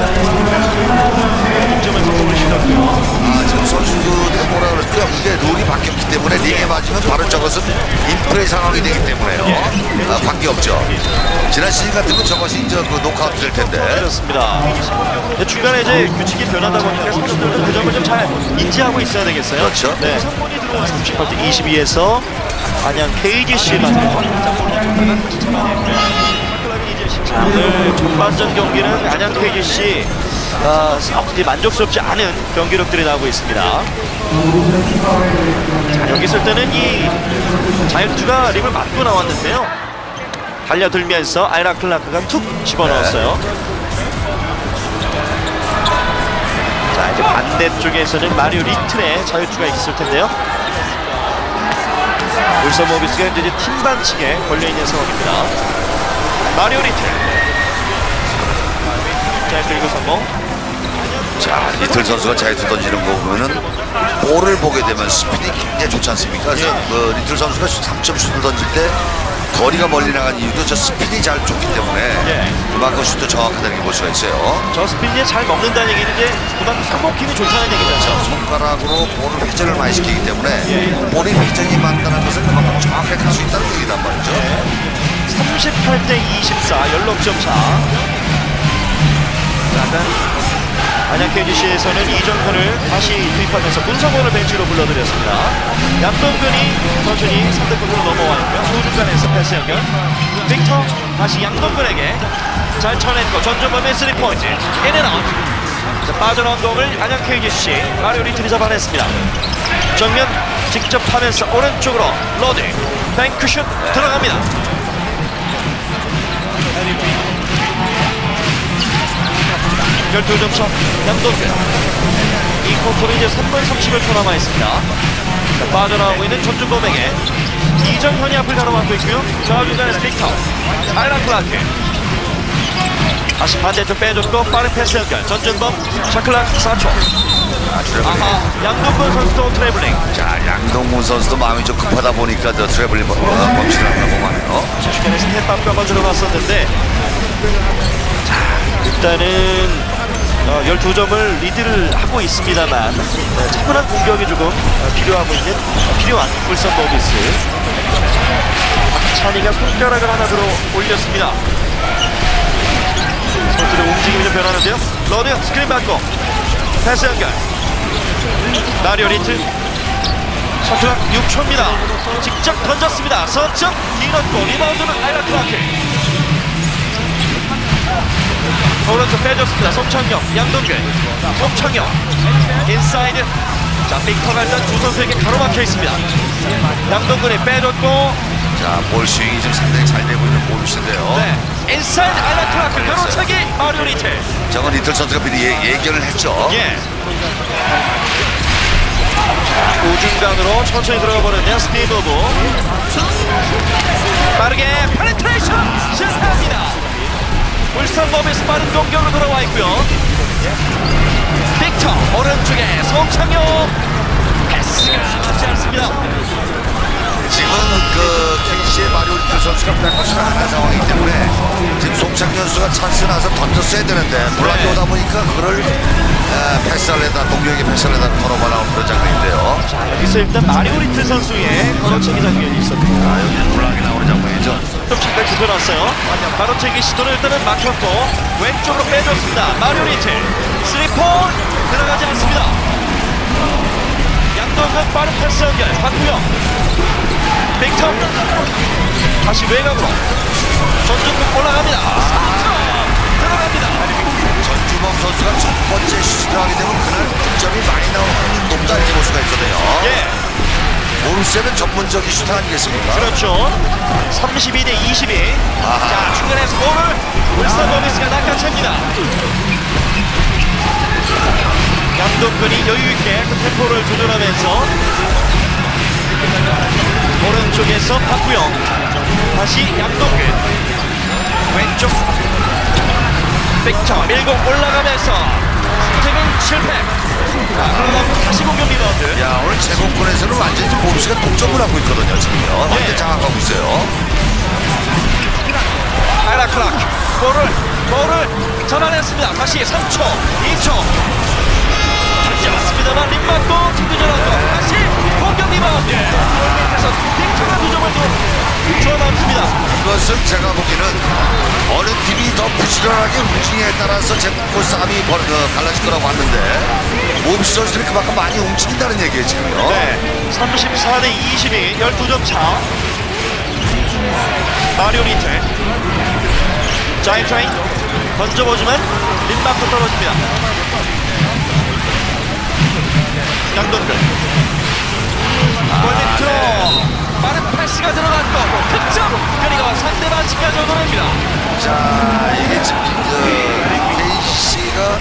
득점을 성공을 시켰고요. 아, 지금 선수들이 뭐라 그랬죠? 이게 룰이 바뀌었기 때문에 링에 맞으면 바로 저것은 인플레이 상황이 되기 때문에요. 아, 관계없죠. 지난 시즌 같은 건 저것이 이제 그 노크아웃 될 텐데. 그렇습니다. 근데 중간에 이제 규칙이 변하다 보니까 선수들은 그 점을 좀 잘 인지하고 있어야 되겠어요. 그렇죠. 네. 선본이 들어온 38대 22에서 안양 맞고 자, 오늘 전반전 경기는 안양 KGC 아, 썩 이제 만족스럽지 않은 경기력들이 나오고 있습니다. 자, 여기 있을 때는 이 자유투가 림을 맞고 나왔는데요. 달려들면서 아이라 클라크가 툭 집어넣었어요. 자 이제 반대쪽에서는 마리오 리틀의 자유투가 있을 텐데요. 울산 모비스가 이제 팀 반칙에 걸려 있는 상황입니다. 마리오 리틀. 자 그리고 성공. 자, 리틀 선수가 자유투 던지는 거 보면은 볼을 보게 되면 스피드이 굉장히 좋지 않습니까? 그래서 예. 그 리틀 선수가 3점 슛을 던질 때 거리가 멀리 나간 이유도 저 스피드이 잘 좋기 때문에 예. 그만큼 슛도 정확하다는 게 볼 수가 있어요. 저 스피드에 잘 먹는다는 얘기는 이제 그만큼 상복힘이 좋다는 얘기죠. 손가락으로 볼을 회전을 많이 시키기 때문에 예. 볼이 회전이 많다는 것을 그만큼 정확하게 갈수 있다는 얘기단 말이죠. 38대 24 연록점 차. 약간 안양 KGC에서는 이정현을 다시 투입하면서 문성원을 벤치로 불러들였습니다. 양동근이 천천히 3대9로 넘어왔고요. 좌중간에서 패스 연결. 빅터 다시 양동근에게 잘 쳐냈고 전준범의 3포인트. in and out. 자, 빠져나온 공을 안양 KGC 마리오 리틀이 잡아냈습니다. 정면 직접 하면서 오른쪽으로 로드 뱅크슛 들어갑니다. 12점 차 양동근 이 쿼터는 이제 3분 31초 남아있습니다. 자, 빠져나오고 있는 전준범에게 이정현이 앞을 가로막고 있고요. 좌중간에서 빅터. 아이라 클라크. 다시 반대쪽 빼줬고 빠른 패스 연결. 전준범 shot clock 4초. 아하 양동근 선수도 트래블링. 자, 양동근 선수도 마음이 좀 급하다 보니까 저 트래블링 범- 어, 범실을 한다고 하네요. 최근에 스텝밥과 들어갔었는데. 자 일단은 어, 12점을 리드를 하고 있습니다만 네, 차분한 공격이 조금 어, 필요하고 있는 어, 필요한 울산 모비스 찬희가 손가락을 하나 들어 올렸습니다 선수들의 움직임이 좀 변하는데요 로드 스크린 받고 패스 연결 마리오 리틀 shot clock 6초입니다. 직접 던졌습니다. 석 점 길었고 리바운드는 아이라 클라크. 오른쪽 빼줬습니다. 송창용, 양동근, 송창용 인사이드. 자, 빅터가 일단 두 선수에게 가로막혀 있습니다. 양동근이 빼줬고, 자, 볼 스윙이 지금 상당히 잘 되고 있는 모비스인데요. 네, 인사이드 아이라 클라크 가로채기 마리오 리틀. 저건 리틀 선수가 미리 예, 예견을 했죠. 예. 자, 우중간으로 천천히 들어가 버렸네요. 스피드 오브. 빠르게 페네트레이션 실패합니다. 울산 모비스 빠른 공격으로 돌아와 있고요. 빅터 오른쪽에 송창용 패스가 맞지 않습니다. 지금 그 KC의 리틀 선수가 백퍼스를 안 한 상황이기 때문에 지금 송창현 선수가 찬스 나서 던졌어야 되는데 블락이 네. 오다 보니까 그거를 에, 패스할래다 동료에게 패스할래다 털어봐 나온 그런 장면인데요. 자, 여기서 일단 마리오 리틀 선수의 가로채기 장면이 있었네요. 아, 여기 블록이 나오는 장면이죠. 좀 잠깐 좁혀놨어요. 가로채기 시도는 일단은 막혔고 왼쪽으로 빼줬습니다. 마리오 리틀 스리포인트 들어가지 않습니다. 양동근 빠른 패스 연결 박구영 빅터 다시 외곽으로 전준범 올라갑니다. 3점 들어갑니다. 전준범 선수가 첫 번째 슛을 하게 되면 그날 득점이 많이 나오는 높다 이렇게 볼 수가 있거든요. 예, 모르세는 전문적인 슛 아니겠습니까? 그렇죠. 32 대 22. 아하. 자, 중간에서 볼을 울산 버비스가 낚아챕니다. 양동근이 여유있게 그 템포를 조절하면서 오른쪽에서 박구영. 다시 양동근 왼쪽. 빅터 밀고 올라가면서 슛은 실패. 자, 그러다 다시 공격 리바운드. 야 오늘 제공권에서는 완전히 모비스가 독점을 하고 있거든요 지금요. 완전 예. 장악하고 있어요. 아이라 클라크. 볼을 볼을 전환했습니다. 다시 3초 2초. 던져봤습니다만 림 맞고 뒷도 전환고 다시 공격 리바운드 골밑에서 빅터가 두 점을 또 주워담습니다. 그것은 제가 보기에는 어느 팀이 더 부지런하게 움직이냐에 따라서 제공권 싸움이 벌, 어, 갈라질 거라고 하는데 모비스 선수들이 그만큼 많이 움직인다는 얘기예요 지금요. 네 34대 22 12점 차. 마리오 리틀 자인 트레인 던져보지만 림 맞고 떨어집니다. 양동근 골밑으로 빠른 패스가 들어갔고 득점! 그리고 상대 반칙까지 얻어냅니다. 자, 이게 지금 그 KC가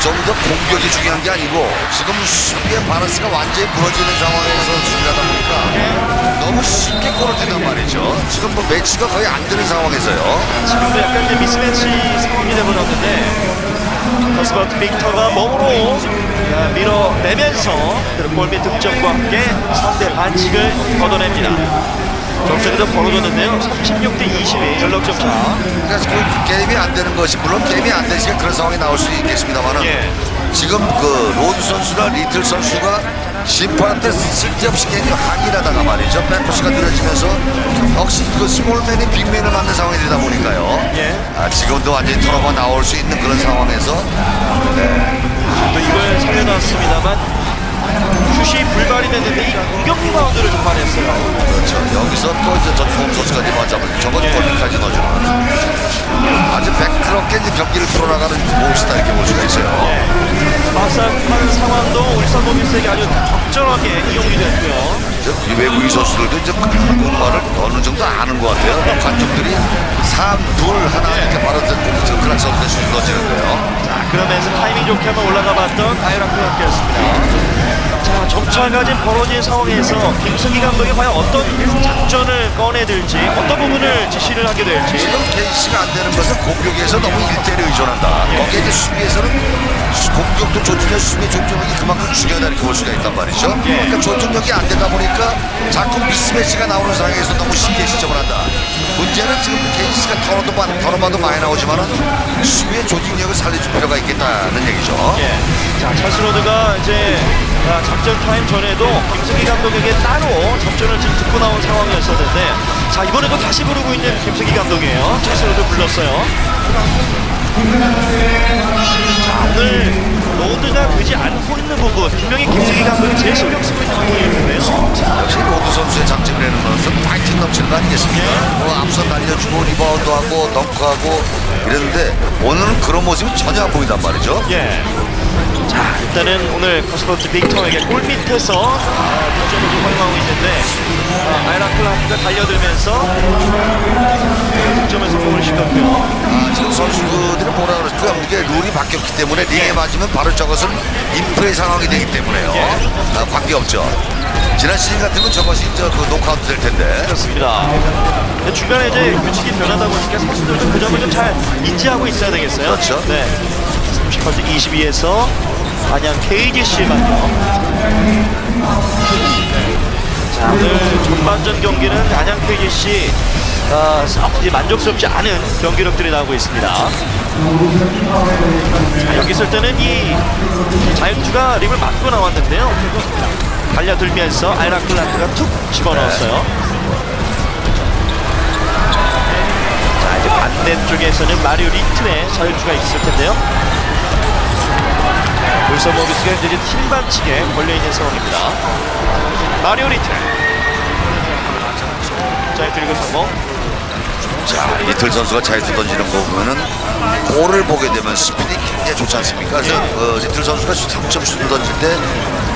좀 더 공격이 중요한 게 아니고 지금 수비의 바란스가 완전히 무너지는 상황에서 수비를 하다 보니까 너무 쉽게 골어진단 말이죠. 지금 뭐 매치가 거의 안 되는 상황에서요. 지금도 약간 이제 미스매치 상황이 되버렸는데 더스버트 빅터가 몸으로 자, 밀어내면서 골밑 득점과 함께 상대 반칙을 얻어냅니다. 점수가 좀 벌어졌는데요. 36대 22 열넉 점 차. 그래서 그 게임이 안 되는 것이 물론 게임이 안 되시니까 그런 상황이 나올 수 있겠습니다만은 예. 지금 그 로드 선수나 리틀 선수가 심판한테 쓸데없이 게임이 항의하다가 말이죠. 백코트가 느려지면서 역시 그 small man이 빅맨을 막는 상황이 되다 보니까요. 예. 아, 지금도 완전히 턴오버 나올 수 있는 그런 상황에서 또 이걸 살려놨습니다만 슛이 불발이 됐는데 이 공격 리바운드를 동반했어요 그렇죠. 여기서 또 이제 전주범 선수가 저건 예. 골밑까지 넣어주는 아주 매끄럽게 이제 경기를 풀어나가는 몹시다 이렇게 볼 수가 있어요. 막상하는 상황도 울산 모비스에게 아주 적절하게 이용이 됐고요 저 외국인 선수들도 이제 한국말을 어느 정도 아는 것 같아요. 관중들이 3, 둘, 하나 이렇게 바로 지금 클라크 선수들 슛 넣어지는데요. 자, 그러면서 타이밍 좋게 한번 올라가 봤던 아이라 클라크였습니다. 자, 점차가 지금 벌어진 상황에서 김승기 감독이 과연 어떤 작전을 꺼내들지, 어떤 부분을 지시를 하게 될지. 지금 케이스가 안 되는 것은 공격에서 너무 일대일을 의존한다. 거기에 이제 수비에서는 수- 공격도 조직력, 수비 조직력이 그만큼 중요하다 이렇게 볼 수가 있단 말이죠. 그러니까 조직력이 안 되다 보니까 자꾸 미스매치가 나오는 상황에서 너무 쉽게 실점을 한다. 문제는 지금 케이스가 많- 턴오버도 많이 나오지만은 수비의 조직력을 살려줄 필요가 있겠다는 얘기죠. 예. 자, 찰스로드가 이제 아, 작전 타임 전에도 김승기 감독에게 따로 작전을 지금 듣고 나온 상황이었었는데, 자, 이번에도 다시 부르고 있는 김승기 감독이에요. 찰스로드 불렀어요. 자, 오늘 로드가 되지 않고 있는 부분, 분명히 김승기 감독이 제일 신경 쓰고 있는 부분이었는데요. 역시 로드 선수의 장점이라는 것은 파이팅 넘치는 거 아니겠습니까? 뭐 앞서 날려주고 리바운드하고 덩크하고 이랬는데 오늘은 그런 모습이 전혀 안 보인단 말이죠. 예. 자, 일단은 오늘 커스버트 빅터에게 골 밑에서 아, 득점을 좀 활용하고 있는데 아, 아이라 클라크가 달려들면서 득점에 성공을 시켰고요. 아, 지금 선수들이 뭐라 그럴까요? 이게 룰이 바뀌었기 때문에 링에 맞으면 바로 저것은 인플레이 상황이 되기 때문에요. 아, 관계없죠. 지난 시즌 같으면 저것이 이제 그 no count 될 텐데. 그렇습니다. 주변에 이제 규칙이 변하다 보니까 선수들 좀그 점을 좀 잘 인지하고 있어야 되겠어요. 그렇죠. 네. 38대 22에서 안양 KGC만요. 자, 오늘 전반전 경기는 안양 KGC 아, 썩 만족스럽지 않은 경기력들이 나오고 있습니다. 자, 여기 있을 때는 이 자유투가 립을 맞고 나왔는데요. 달려들면서 아이라클라크가 툭 집어넣었어요. 자, 이제 반대쪽에서는 마리오 리튼의 자유투가 있을 텐데요. 울산 모비스가 이제 팀 반칙에 걸려있는 상황입니다. 마리오 리튼. 자, 그리고 성공. 자, 리틀 선수가 자유투 던지는 거 보면은 볼을 보게 되면 스핀이 굉장히 좋지 않습니까? 그래서 어, 리틀 선수가 3점 슛을 던질 때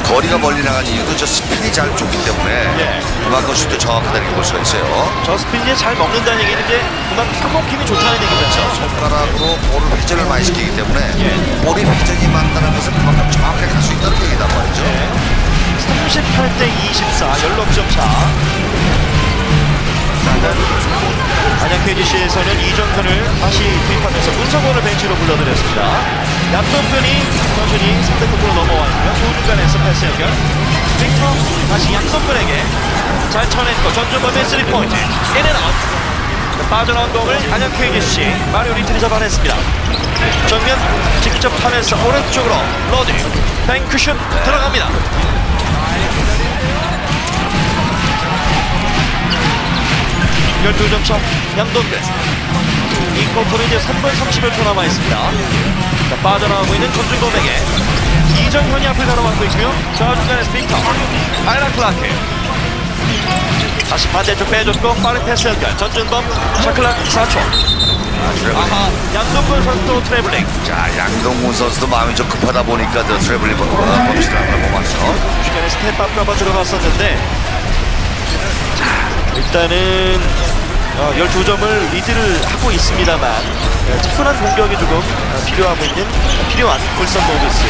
거리가 멀리 나가는 이유도 저 스핀이 잘 좋기 때문에 예. 그만큼 슛도 정확하다 이렇게 볼 수가 있어요. 저 스핀이 잘 먹는다는 얘기는 이제 그만큼 타격힘이 좋다는 얘기죠. 손가락으로 볼을 회전을 많이 시키기 때문에 예. 볼이 회전이 많다는 것은 그만큼 정확하게 갈 수 있다는 얘기단 말이죠. 38대 24, 16점 차. 자, 일단 안양 KGC에서는 이정현을 다시 투입하면서 문성곤을 벤치로 불러들였습니다. 양동근이 천천히 상대 코트로 넘어와 있고요. 좌중간에서 패스 연결. 빅터 다시 양동근에게 잘 쳐냈고 전준범의 3포인트. In and out. 빠져나온 공을 안양 KGC 마리오 리틀이 잡아냈습니다. 정면 직접 하면서 오른쪽으로 로드 뱅크슛 들어갑니다. 12점 차 양동근. 이 쿼터는 이제 3분 30여 초 남아있습니다. 자, 빠져나오고 있는 전준범에게 이정현이 앞을 가로막고 있고요. 좌중간에 스피커. 아이라 클라크 다시 반대쪽 빼줬고 빠른 패스 연결. 전준범 shot clock 4초. 아하 양동근 선수 트래블링. 자, 양동근 선수도 마음이 좀 급하다 보니까 저 트래블링 어, 봅시다. 한번 봤죠. 시간에 step up 커버 들어갔었는데 자 일단은 어, 12점을 리드를 하고 있습니다만 어, 차분한 공격이 조금 어, 필요하고 있는 필요한 울산 모비스.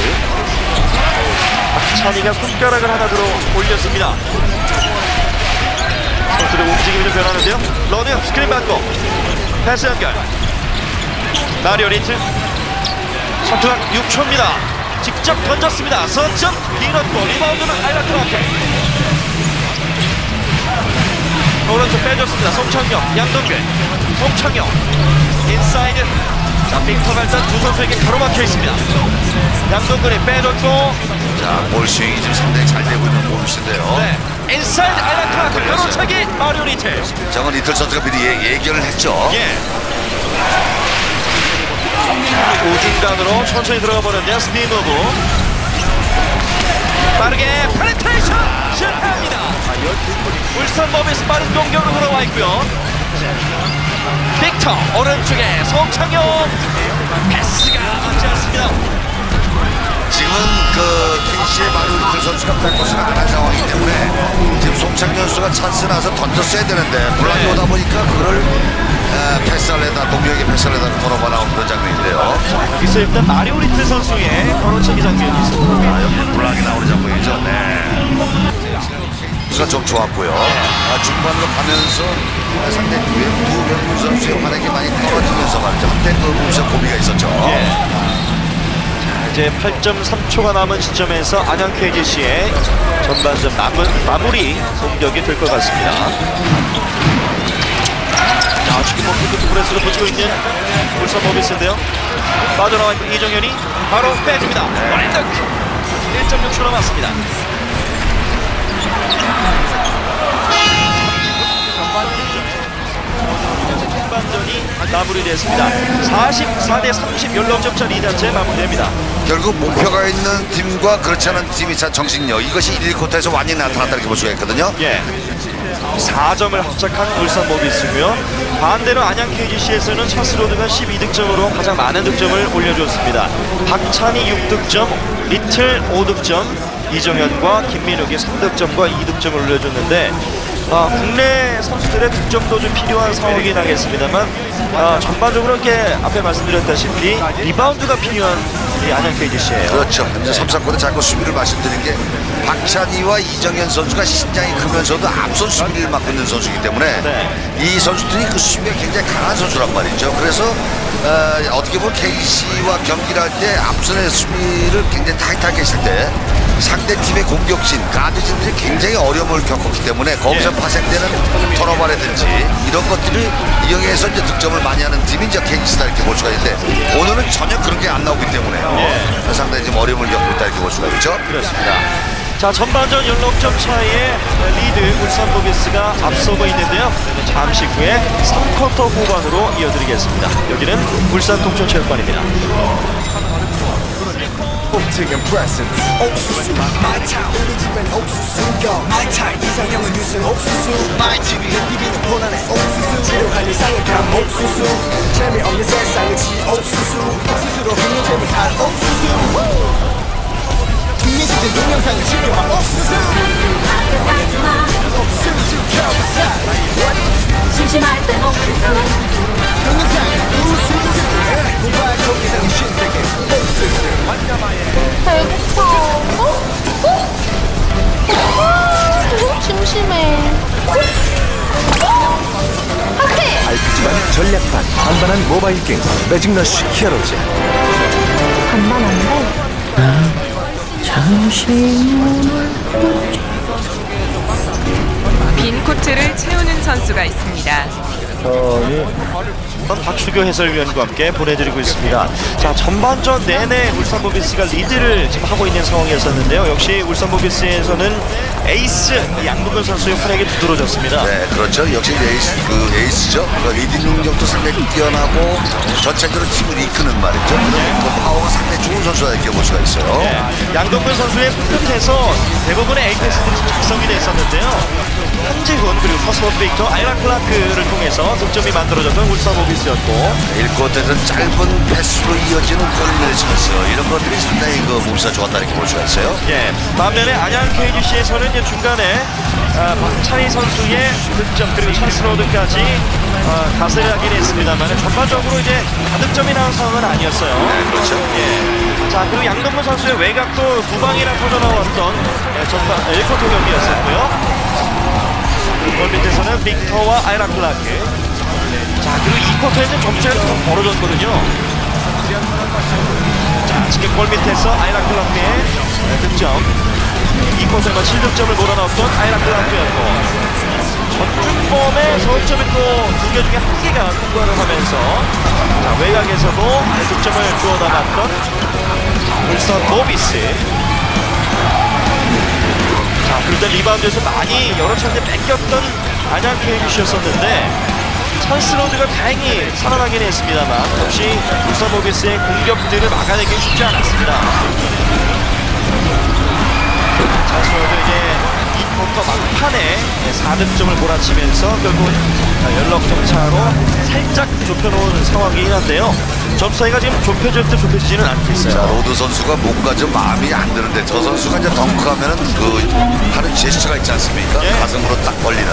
박찬희가 손가락을 하나 들어 올렸습니다. 선수들의 움직임이 좀 변하는데요. 러닝 스크린 받고 패스 연결. 마리오 리틀. 선투한 6초입니다. 직접 던졌습니다. 석점 밀었고 리바운드는 아이라 클라크 오른쪽 빼줬습니다. 송창용, 양동근, 송창용, 인사이드. 자, 빅터가 일단 두 선수에게 가로막혀 있습니다. 양동근이 빼줬고, 자, ball swing이 지금 상당히 잘 되고 있는 모습인데요. 네, 인사이드 아이라 클라크 가로채기 마리오 리틀. 저건 리틀 선수가 미리 예, 예견을 했죠. 예. 우중간으로 천천히 들어가 버렸네요. 스피드 오브. 빠르게 penetration 실패합니다. 울산 모비스 빠른 공격으로 들어와 있고요. 빅터 오른쪽에 송창용 패스가 맞지 않습니다. 지금은 그 KGC의 마리오 리틀 선수가 백코트를 안 한 상황이기 때문에 지금 송창용 선수가 찬스 나서 던졌어야 되는데 블락이 네. 오다 보니까 그걸 에, 패스할래다 동료에게 패스할래다 돌아봐 나온 그런 장면인데요. 여기서 일단 마리오 리틀 선수의 걸어차기 장면이 있습니다. 아, 여기 블락이 나오는 장면이죠. 네. 수가 좀 좋았고요. 아, 중반으로 가면서 상대 두명두 선수의 활약이 많이 떨어지면서 말이죠. 한때 그 몸에서 고비가 있었죠. 이제 8.3초가 남은 시점에서 안양 KGC의 전반전 마무, 마무리 공격이 될 것 같습니다. 자, 지금 뭐끝 브레스를 붙이고 있는 울산 모비스인데요. 빠져나와 있는 이정현이 바로 빼줍니다. 원앤덩 1.6초 남았습니다. 전반전이 마무리됐습니다. 44대 30 연속점 리드한채 마무리됩니다. 결국 목표가 있는 팀과 그렇지 않은 팀이 자 정신력 이것이 1, 2쿼터에서 완전히 나타났다 이렇게 볼 수가 있거든요. 예. 4점을 합작한 울산 모비스고요. 반대로 안양 KGC에서는 찰스 로드가 12득점으로 가장 많은 득점을 올려줬습니다. 박찬희 6득점, 리틀 5득점, 이정현과 김민욱이 3득점과 2득점을 올려줬는데 아, 국내 선수들의 득점도 좀 필요한 상황이긴 하겠습니다만 아, 전반적으로 이렇게 앞에 말씀드렸다시피 리바운드가 필요한 이 안양 KGC예요. 그렇죠. 현재 3, 4쿼터 자꾸 수비를 말씀드린 게 박찬희와 이정현 선수가 신장이 크면서도 앞선 수비를 맡고 있는 선수이기 때문에 네. 이 선수들이 그 수비가 굉장히 강한 선수란 말이죠. 그래서 어, 떻게 보면 KC와 경기를 할 때 앞선의 수비를 굉장히 타이트하게 했을 때 상대 팀의 공격진, 가드진들이 굉장히 어려움을 겪었기 때문에 거기서 예. 파생되는 턴오버라든지 이런 것들을 이용해서 이제 득점을 많이 하는 팀이 이제 KC다 이렇게 볼 수가 있는데 오늘은 전혀 그런 게 안 나오기 때문에요. 예. 상당히 지금 어려움을 겪고 있다 이렇게 볼 수가 있죠. 그렇습니다. 자 전반전 16점 차이의 리드 울산 모비스가 앞서고 있는데요. 잠시 후에 3쿼터 후반으로 이어드리겠습니다. 여기는 울산 동촌체육관입니다. 지금 presence 옥수수 My town. 우리 집엔 옥수수가 My time 이상형은 유승 옥수수 My TV 내 TV는 고난의 옥수수 필요한 이상의 감 옥수수 재미없는 세상은 지 옥수수 스스로 흥미 재미 다 옥수수 흥미진진 동영상을 즐겨봐 옥수수 심심할 때 옥수수 동영상 우수수 공부할 거기서는 신세계 옥수수 배고파. 어? 어? 어? 심심해. RPG반 전략반 반반한 모바일 게임 매직러쉬 히어로즈 반반 안 돼. 빈 코트를 채우는 선수가 있습니다. 박수교 해설위원과 함께 보내드리고 있습니다. 자 전반전 내내 울산 모비스가 리드를 지금 하고 있는 상황이었었는데요. 역시 울산 모비스에서는 에이스 양동근 선수의 활약이 두드러졌습니다. 네, 그렇죠. 역시 에이스, 그 에이스죠. 그 리딩 능력도 상당히 뛰어나고 전체적으로 팀을 이끄는 말이죠. 그런 그 파워가 상당히 좋은 선수다 이렇게 볼 수가 있어요. 네, 양동근 선수의 손끝에서 대부분의 패스들이 작성이 됐었는데요. 함지훈 그리고 커스버트 빅터 아이라 클라크를 통해서 득점이 만들어졌던 울산 모비스였고 1쿼터에서 짧은 패스로 이어지는 골문의 찬스 이런 것들이 상당히 그 몸싸 좋았다 이렇게 볼 수가 있어요. 예, 반면에 안양 KGC에서는 이제 중간에 아, 박찬희 선수의 득점 그리고 찰스 로드까지 아, 가세를 하긴 했습니다만 전반적으로 이제 다득점이 나온 상황은 아니었어요. 네, 그렇죠. 예. 자 그리고 양동근 선수의 외곽도 두 방이나 터져 나왔던 예, 전반 1쿼터 경기였었고요. 골 밑에서는 빅터와 아이라 클라크. 자 그리고 2쿼터에는 점차가 좀 벌어졌거든요. 자 지금 골 밑에서 아이라 클라크의 네, 득점. 2쿼터에만 7득점을 몰아넣었던 아이라 클라크였고 전준범의 석점이 또 두 개 중에 한 개가 통과를 하면서 자, 외곽에서도 득점을 주워 담았던 울산 모비스 자, 때 리바운드에서 많이 여러 차례 뺏겼던 안양 KGC였었는데 찰스 로드가 다행히 살아나긴 했습니다만 역시 울산 모비스의 공격들을 막아내기 쉽지 않았습니다. 찰스 로드 이제 2쿼터 막판에 4득점을 몰아치면서 결국 열여섯 점 차로 살짝 좁혀놓은 상황이긴 한데요. 점차이가 지금 좁혀질 듯 좁혀지지는 않고 자, 있어요. 로드 선수가 뭔가 좀 마음이 안 드는데 저 선수가 이제 덩크하면은 그 하는 제스처가 있지 않습니까? 예. 가슴으로 딱 벌리는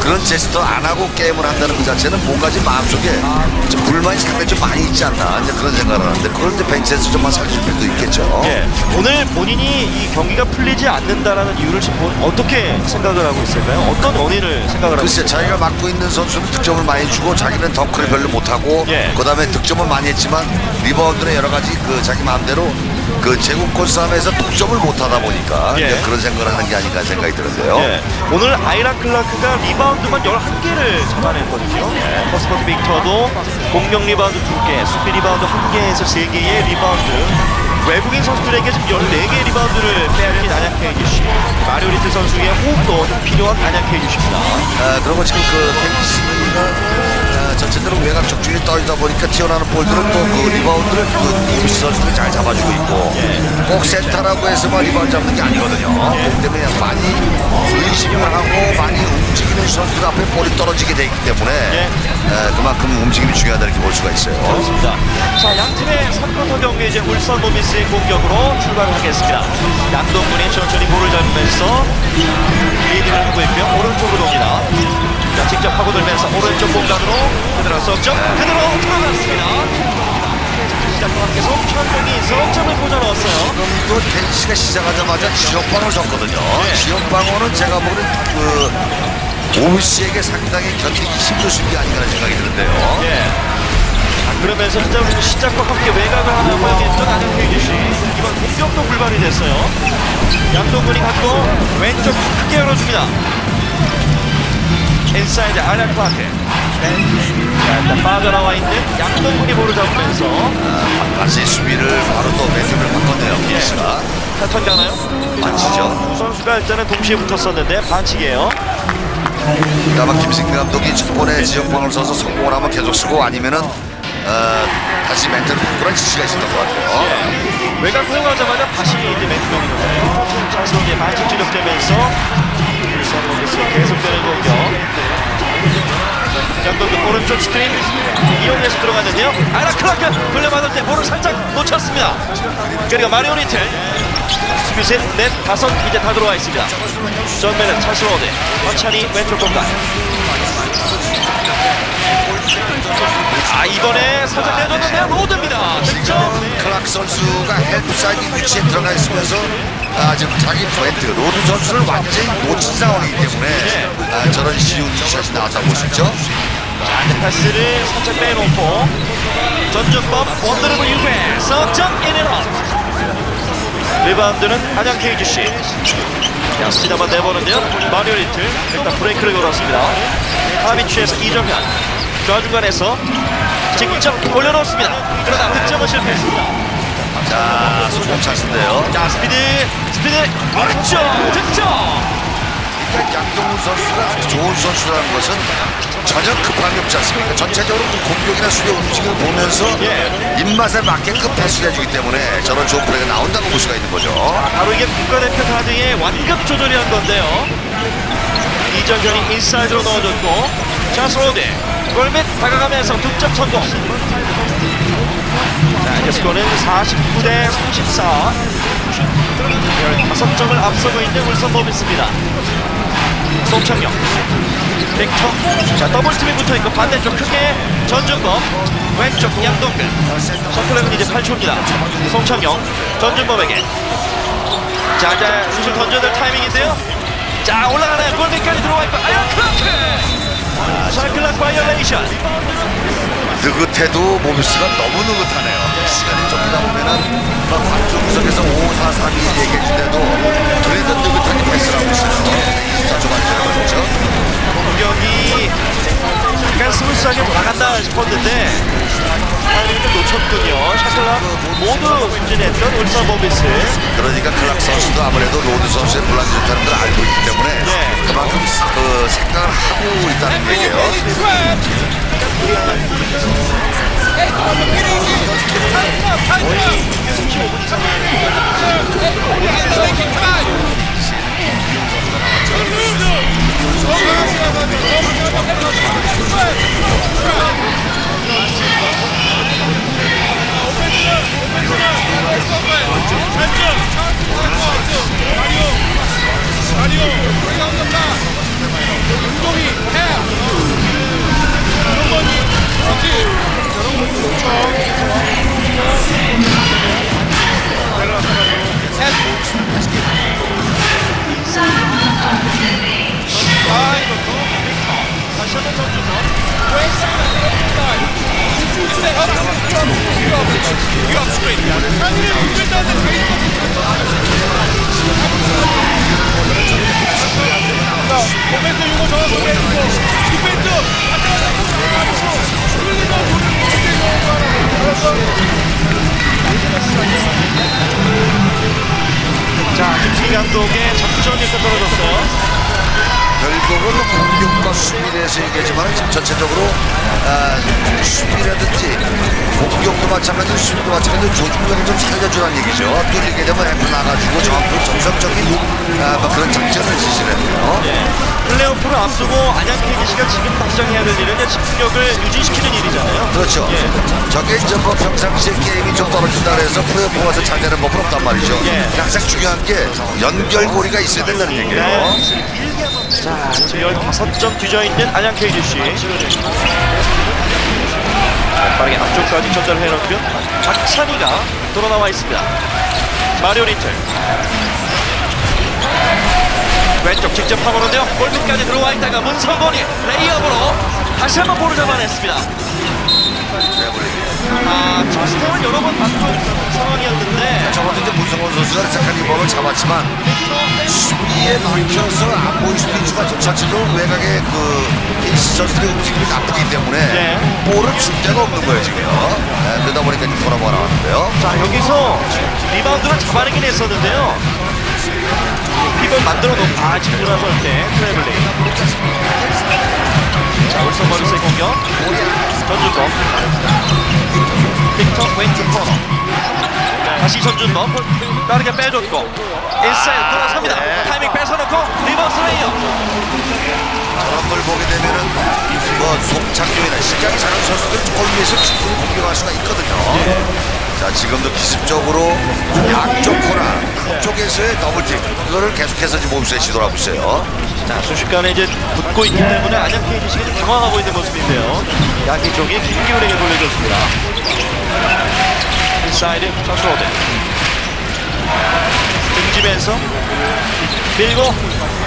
그런 제스처 안 하고 게임을 한다는 그 자체는 뭔가 좀 마음속에 좀 불만이 상당히 좀 많이 있지 않나 이제 그런 생각을 하는데 때 벤치에서 좀만 살릴 필요도 있겠죠. 예, 오늘 본인이 이 경기가 풀리지 않는다라는 이유를 지금 본- 어떻게 생각을 하고 있을까요? 어떤 원인을 생각을 하고 글쎄 있을까요? 자기가 맡고 있는 선수는 득점을 많이 주고 자기는 덩크를 별로 못하고 예. 그다음에 득점은 많이 했지만 리바운드는 여러 가지 그 자기 마음대로 그 제공권 싸움에서 득점을 못하다 보니까 예. 그런 생각을 하는 게 아닌가 생각이 드는데요. 예, 오늘 아이라 클라크가 리바운드만 11개를 잡아냈거든요. 예, 커스버트 빅터도 공격 리바운드 2개, 수비 리바운드 1개에서 3개의 리바운드. 외국인 선수들에게 지금 14개의 리바운드를 빼앗긴 안양 KGC. 마리오 리틀 선수의 호흡도 좀 필요한 KGC입니다. 아, 그리고 지금 그 테니스가 아, 전체적으로 외곽 적중이 떠있다 보니까 튀어나오는 볼들은 또 그 리바운드를 그 임시 선수들이 잘 잡아주고 있고 꼭 센터라고 해서만 리바운드 잡는 게 아니거든요. 그렇기 때문에 많이 의심을 하고 많이 움직이는 선수들 앞에 볼이 떨어지게 되기 때문에 예. 아, 그만큼 움직임이 중요하다 이렇게 볼 수가 있어요. 그렇습니다. 자, 양 팀의 3쿼터 경기 이제 울산 모비스의 공격으로 출발하겠습니다. 양동근이 천천히 볼을 잡으면서 리딩을 하고 있고요. 오른쪽으로 옵니다. 자, 직접 파고들면서 오른쪽 공간으로 그대로 석점 그대로 들어갔습니다. 시작과 함께 송천동이 석점을 꽂아 넣었어요. 또 테니스가 시작하자마자 지역방을 줬거든요. 예. 지역방어는 제가 보기엔 그 모비스에게 상당히 견디기 힘든 수비 아닌가 생각이 드는데요. 예. 자, 그러면서 일단 시작과 함께 외곽을 하나 보여줬던 안양 KGC 이번 공격도 불발이 됐어요. 양동근이 갖고 왼쪽 크게 열어줍니다. 인사이드 클라크. 자, 빠져나와 있는 양동근이 볼을 잡으면서 다시 수비를 바로 또 매듭을 바꿨네요. 테니스가. 패턴 가나요? 반칙이죠. 두 선수가 일단은 동시에 붙었었는데 반칙이에요. 아마 김승기 감독이 첫 번에 지역방을 써서 성공을 하면 계속 쓰고 아니면은 어, 다시 맨투맨을 바꾸는 지시가 있었던 것 같아요. 예. 외곽 허용하자마자 다시 이제 거예요. 차서 이제 반칙 지적되면서 울산 모비스가 계속되는 공격. 양동근 오른쪽 스크린 이용해서 들어갔는데요. 아이라 클라크 돌려받을 때 볼을 살짝 놓쳤습니다. 그리고 마리오 리틀 스피셋 넷 다섯 이제 다 들어와 있습니다. 전면은 찰스 로드 천천히 왼쪽 공간. 아 이번에 살짝 내줬는데요. 로드입니다. 득점. 클락 선수가 help side 위치에 들어가 있으면서 아, 지금 자기 맨투맨 로드 선수를 완전히 놓친 상황이기 때문에 아, 저런 쉬운 샷이 나왔다고 있죠. 자, 패스를 살짝 빼놓고 전준범 원 드리블 이후에 석점 in and out 리바운드는 안양 KGC 자 스피드만 내보는데요 마리오 리틀 일단 브레이크를 걸었습니다 하비치에서 이정현 좌중간에서 직접 올려놓습니다 그러나 득점은 실패했습니다 자, 속공 찬스인데요. 자 스피드 스피드 득점 득점 그러니까 양동근 선수가 좋은 선수라는 것은 전혀 게 없지 않습니까? 전체적으로 그 공격이나 수비 움직임을 보면서 예. 입맛에 맞게끔 패스를 해주기 때문에 저런 좋은 플레이가 나온다고 볼 수가 있는 거죠. 바로 이게 국가대표 가드의 완급 조절이란 건데요. 이정현이 인사이드로 넣어줬고 찰스 로드 골밑 다가가면서 득점 성공. 자 이제 스코어는 49대 34 15점을 앞서고 있는 울산 모비스입니다. 송창용 백청 자 double team이 붙어있고 반대쪽 크게 전준범 왼쪽 양동근. shot clock은 이제 8초입니다. 송창용 전준범에게. 자 이제 슛을 던져야 될 타이밍인데요 자 올라가나요 골밑까지 들어와 있고 아이라 클라크 shot clock violation 느긋해도 모비스가 너무 느긋하네요. 시간이 좀 있다 보면은 뭐 관중 구석에서 5, 4, 3, 2 얘기해줄 때도 그래도 느긋하게 패스를 하고 있어요. 자, 조반전을 그렇죠. 공격이 약간 smooth하게 나간다 싶었는데 타이밍을 좀 놓쳤군요 shot clock 모두 소진했던 울산 모비스 그러니까 클락 선수도 아무래도 로드 선수의 블란지 좋다는 걸 알고 있기 때문에 네. 그만큼 그 생각을 하고 있다는 얘기예요. Set. Set. 자 김승희 감독의 작전이 일단 떨어졌어요 결국은 공격과 수비에 대해서 얘기하지만 지금 전체적으로 아, 수비라든지 공격도 마찬가지로 수비도 마찬가지로 조준력을 좀 살려주라는 얘기죠. 뚫리게 되면 앰플 나가주고 정확히 정석적인 아, 뭐 그런 작전을 지시했네요. 플레이오프를 앞두고 안양 KGC가 지금 당장 해야 될 일은 집중력을 유지시키는 일이잖아요 그렇죠. 예. 저게 이제 뭐 평상시에 게임이 좀 떨어진다 그래서 플레이오프 와서 잘 되는 법은 없단 말이죠. 예. 항상 중요한 게 연결고리가 있어야 된다는 얘기예요. 네. 자, 지금 15점 뒤져있는 안양 KGC. 빠르게 앞쪽까지 전달해놓고요. 박찬희가 돌아 나와 있습니다. 마리오 리틀. 왼쪽 직접 파보는데요. 골밑까지 들어와 있다가 문성곤이 레이업으로 다시 한번 볼을 잡아냈습니다. 아, 자스템을 여러 번 맞고 있는 상황이었는데 저번에 이제 문성원 선수가 이 볼을 잡았지만 수비에 막혀서 안 보일 수도 있지만 저 자체로 외곽에 그 에이스 선수들의 움직임이 나쁘기 때문에 네. 볼을 줄 데가 없는 거예요 지금요. 네, 그러다 보니까 이제 turnover가 나왔는데요. 자 여기서 리바운드를 잡아내긴 했었는데요 pick을 만들어 놓고 아 지금 들어설 때 트래블링 자 울산 모비스의 공격. 전준범. 빅터 왼쪽 코너. 다시 전준범. 빠르게 빼줬고. 인사이드 돌아섭니다. 타이밍 뺏어놓고 reverse layup. 저런 걸 보게 되면은 뭐 송창용이나 시작이 잘하는 선수들 골밑에서 충분히 공격할 수가 있거든요. 자 지금도 기습적으로 양쪽 코너 한쪽에서의 double team 그거를 계속해서 지금 몸수에 시도하고 있어요. 자 순식간에 이제 붙고 있기 때문에 안양 KGC가 좀 당황하고 있는 모습인데요. 양희종이 김기훈에게 돌려줬습니다. 인사이드 찰스 로드 등지면서 밀고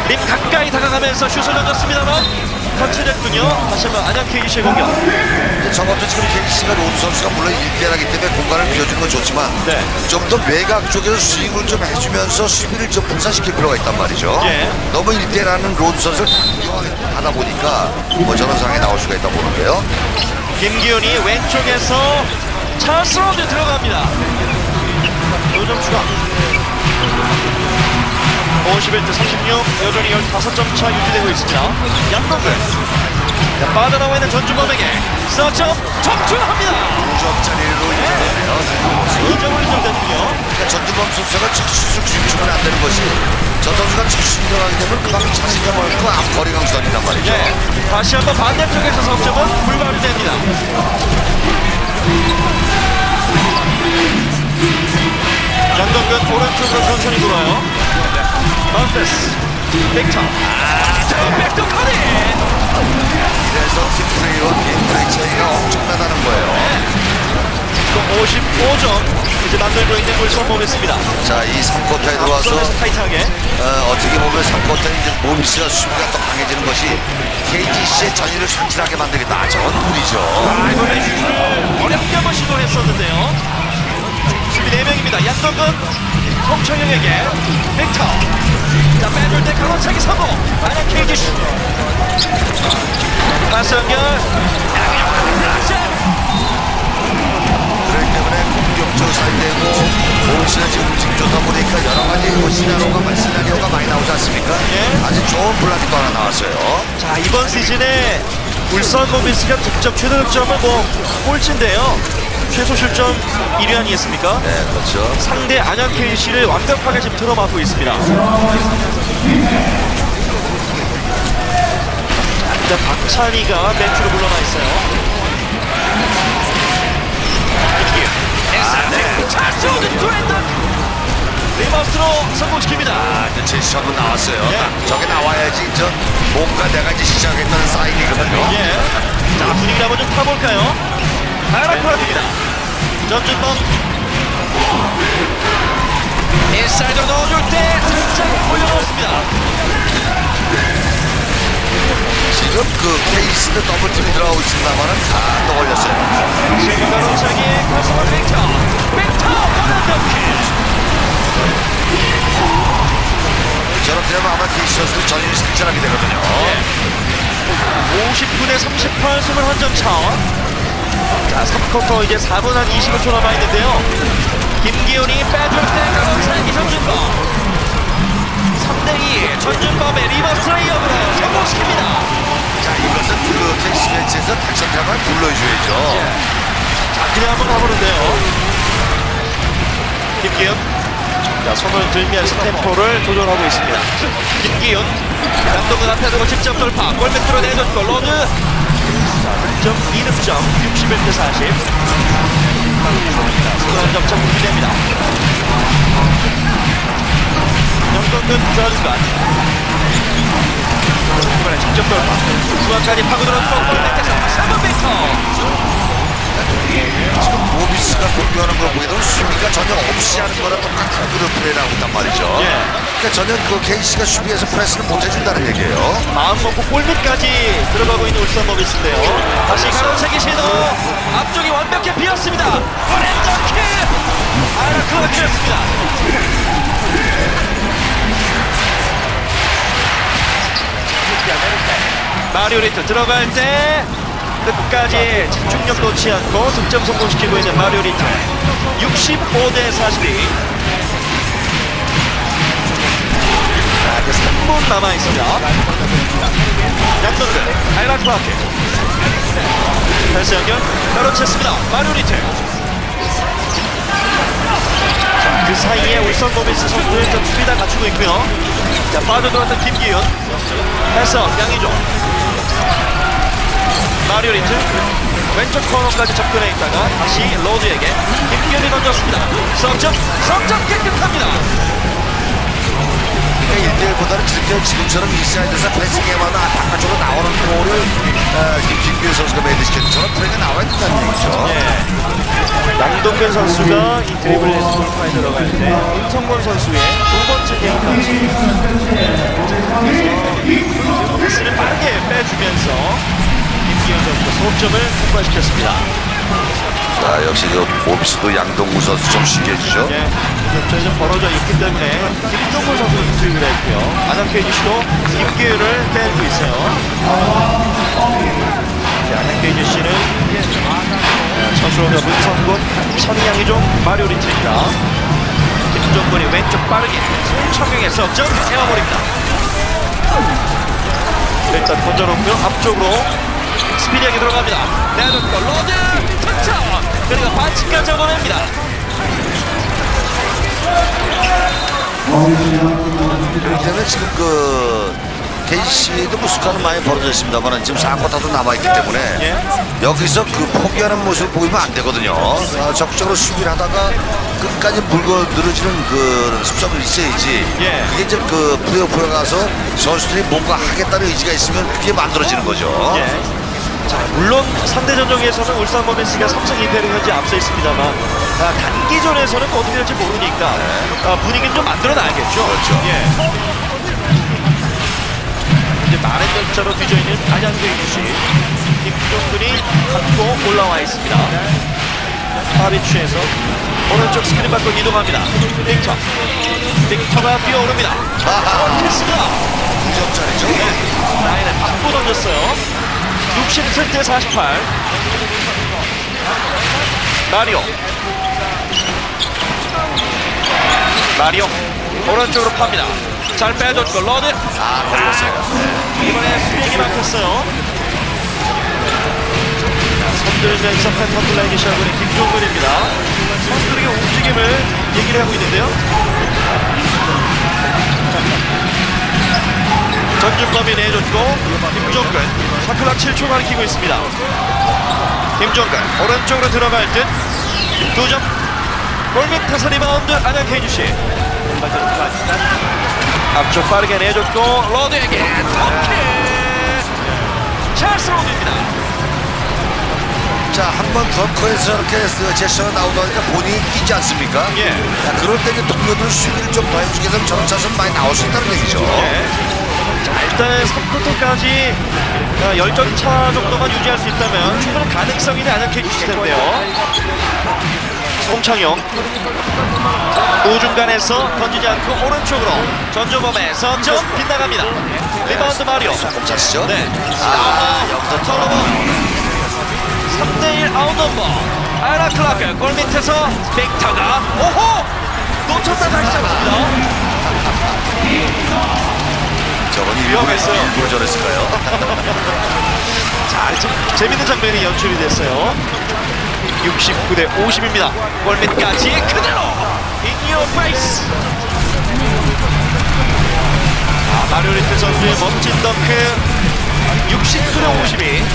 림 가까이 다가가면서 슛을 던졌습니다만 터치됐군요 다시 한번 안양 KGC의 공격 저것도 지금 KGC가 로드 선수가 물론 1대1 하기 때문에 공간을 비워주는 건 좋지만 네. 좀 더 외곽 쪽에서 스윙을 좀 해주면서 수비를 좀 분산시킬 필요가 있단 말이죠. 예. 너무 1대1 하는 로드 선수를 하다 보니까 뭐 저런 상황이 나올 수가 있다고 보는데요. 김기훈이 왼쪽에서 찰스 로드 들어갑니다 5점 추가 51대 36 여전히 15점 차 유지되고 있습니다 양동근 자, 빠져나와 있는 전준범에게 석점 적중합니다 5점짜리로 이제네요. 2점을 인정됐군요 그러니까 전준범 선수가 쑥쑥 주면 안 되는 것이 저 선수가 출신이 들어가게 되면 그만큼 자신감을 얻고 앞 거리 강선이란 말이죠. 네. 다시 한번 반대쪽에서 석점은 불발이 됩니다. 양동근 오른쪽으로 천천히 돌아요. 마운테스. 백터. 아, 저 백터 커리. 이래서 팀플레이와 게임플레이 차이가 엄청나다는 거예요. 또 55점 이제 만들고 있는 걸 처음 보겠습니다. 자, 이 3쿼터에 들어와서 타이트하게. 어, 어떻게 보면 3쿼터에 이제 모비스가 수비가 더 강해지는 것이 KGC의 전위를 상실하게 만들겠다. 무리죠. 아, 이번에 슛을 어렵게 한번 시도했었는데요. 수비 4명입니다. 양동근, 홍청영에게 백터. 자, 빼줄 때 강원차기 성공. 만약 케이지 슛. 파스 연결. 양현종 플라시. 그렇기 때문에 공격적으로 잘 되고 모비스는 지금 움직임 좋다 보니까 여러 가지 뭐 시나리오가, 시나리오가 많이 나오지 않습니까? 예. 아주 좋은 또 하나 나왔어요. 자, 이번 시즌에 울산 모비스가 득점, 최대 득점은 뭐 꼴찌인데요. 최소 실점 1위 아니겠습니까? 네, 그렇죠. 상대 안양 KC를 완벽하게 지금 틀어막고 있습니다. 일단 박찬희가 벤치로 물러나 있어요. 아, 네. 리버스로 성공시킵니다. 아, 이제 제시 한번 나왔어요. 예. 딱 저게 나와야지 저 뭔가 내가 이제 시작했다는 사인이거든요. 예. 자, 분위기를 한번 좀 타볼까요? 아이라 클라크입니다. 전준범. 인사이드로 넣어줄 때 살짝 올려놓습니다. 지금 그 KGC는 더블팀이 들어가고 있습니다만은 다 떠올렸어요. 지금 가로차기 가슴을 빅터. 빅터! 원더킬. 저렇게 되면 아마 케이스 선수는 전인이 승진하게 되거든요. 59대 38, 21점 차. 자, 3쿼터 이제 4분 한 20초 남아있는데요. 김기훈이 빼줄 때 가로차기 전준범. 3대2 전준범의 리버스 레이업으로 성공시킵니다. 자, 이것은 그 케이스 벤치에서 탁선자만 불러줘야죠. 자, 그냥 한번 가보는데요. 김기훈. 자, 손을 들면서 템포를 조절하고 있습니다. 김기훈. 감독은 앞에 두고 직접 돌파. 골밑으로 내줬고, 로드. 자, 득점 2득점. 61대 40. 수원 점차 분기됩니다. 양동근 좌중간. 이번에 직접 돌파. 중앙까지 파고들었고, 골밑에서 3번 지금 모비스가 공격하는 걸 되면 수비가 전혀 없이 하는 거랑 똑같은 그런 플레이를 하고 있단 말이죠. 예. 그러니까 전혀 그 케이스가 수비에서 프레스를 못 해준다는 얘기예요. 마음 먹고 골밑까지 들어가고 있는 울산 모비스인데요. 다시 가로채기 시도 앞쪽이 완벽히 비었습니다. 오렌저킥 아라크가 키웠습니다. 마리오 리트 들어갈 때 끝까지 집중력 놓지 않고 득점 성공시키고 있는 마리오리트 65대 42 자, 이제 3분 남아있습니다. 양동근, 하이라이트 앞에. 패스 연결, 가로챘습니다. 마리오 리틀. 자, 그 사이에 울산 모비스 선수들 좀 수비 다 갖추고 있고요. 자, 빠져들었던 김기윤. 패스, 양희종. 마리오 리틀. 왼쪽 코너까지 접근해 있다가 다시 로드에게 김기윤이 던졌습니다. 석점, 석점 깨끗합니다. 그러니까 1대1보다는 지금, 지금처럼 인사이드에서 패싱에마다 바깥쪽으로 나오는 볼을 어, 김기현 선수가 매드시켰는 저런 플레이가 나와야 된다는 얘기죠. 예. 양동근 선수가 이 드리블에서 돌파에 들어갈 때 임성권 선수의 두 번째 게임 그래서 패스를 빠르게 빼주면서 김기현 선수가 소점을 통과시켰습니다. 자, 역시 그 모비스도 양동구 선수 좀 신기해주죠. 예. 격전이 좀 벌어져 있기 때문에 김종근 선수가 투입을 했고요. 안양 KGC도 김기현을 빼고 있어요. 자, 안양 KGC는 서수호가 문성군, 천양이종, 마리오리트입니다. 김종근이 왼쪽 빠르게 송청영의 석점 세워버립니다. 일단 던져놓고요. 앞쪽으로 스피디하게 들어갑니다. 내줬고 로드 득점! 그리고 반칙까지. 그렇기 때문에 지금 그 KC도 뭐 스카는 많이 벌어져 있습니다만 지금 4쿼터도 남아있기 때문에 예. 여기서 그 포기하는 모습을 보이면 안 되거든요. 어, 적극적으로 수비를 하다가 끝까지 물고 늘어지는 그 습성이 있어야지. 예. 그게 이제 그 플레이오프에 가서 선수들이 뭔가 하겠다는 의지가 있으면 그게 만들어지는 거죠. 예. 자, 물론 상대 전적에서는 울산 모빈스가 3승 2패로 현재 앞서 있습니다만 아, 단기전에서는 뭐 어떻게 될지 모르니까 아, 분위기는 좀 만들어 놔야겠죠. 그렇죠. 예. 이제 많은 점차로 뒤져있는 안양대 유시 김종근이 갖고 올라와 있습니다. 파비추에서 오른쪽 스크린 받고 이동합니다. 빅터. 빅터가 뛰어오릅니다. 아하. 패스가 9점짜리죠. 네. 라인을 바꿔 던졌어요. 67대 48. 마리오. 마리오. 오른쪽으로 팝니다. 잘 빼줬고 러드. 아, 걸렸어요. 이번에 수비에게 막혔어요. 선들면서 패턴 플레이기 시작하는 김종근입니다. 선수들에게 움직임을 얘기를 하고 있는데요. 전준범이 내줬고 김종근 shot clock 7초 가리키고 있습니다. 김종근 오른쪽으로 들어갈 듯 2점 골밑 타서 리바운드 안양 KGC 앞쪽 빠르게 내줬고 로드에게 덩크 찰스 로드입니다. 자, 한 번 덩크에서 이렇게 그 제스처가 나오다니까 본인이 뛰지 않습니까? 예. 자, 그럴 때 이제 동료들 수비를 좀 더 해주게 되면 저런 차선 많이 나올 수 있다는 얘기죠. 네. 자, 일단은 3쿼터까지 10점 차 정도만 유지할 수 있다면 충분히 가능성이 안양 KGC 텐데요. 송창용 우중간에서 던지지 않고 오른쪽으로 전준범 석 점 빗나갑니다. 리바운드 마리오. 자시죠? 네. 아, 여기서 턴오버. 3대1 outnumber 아이라 클라크 골 밑에서 빅터가 오호 놓쳤다 다시 잡습니다 저번이 위험했어요. 일부러 저랬을까요? 자, 좀 재밌는 장면이 연출이 됐어요. 69 대 50입니다. 골밑까지 그대로 in your face. 아, 마리오리트 선수의 멋진 덩크 69 대 52.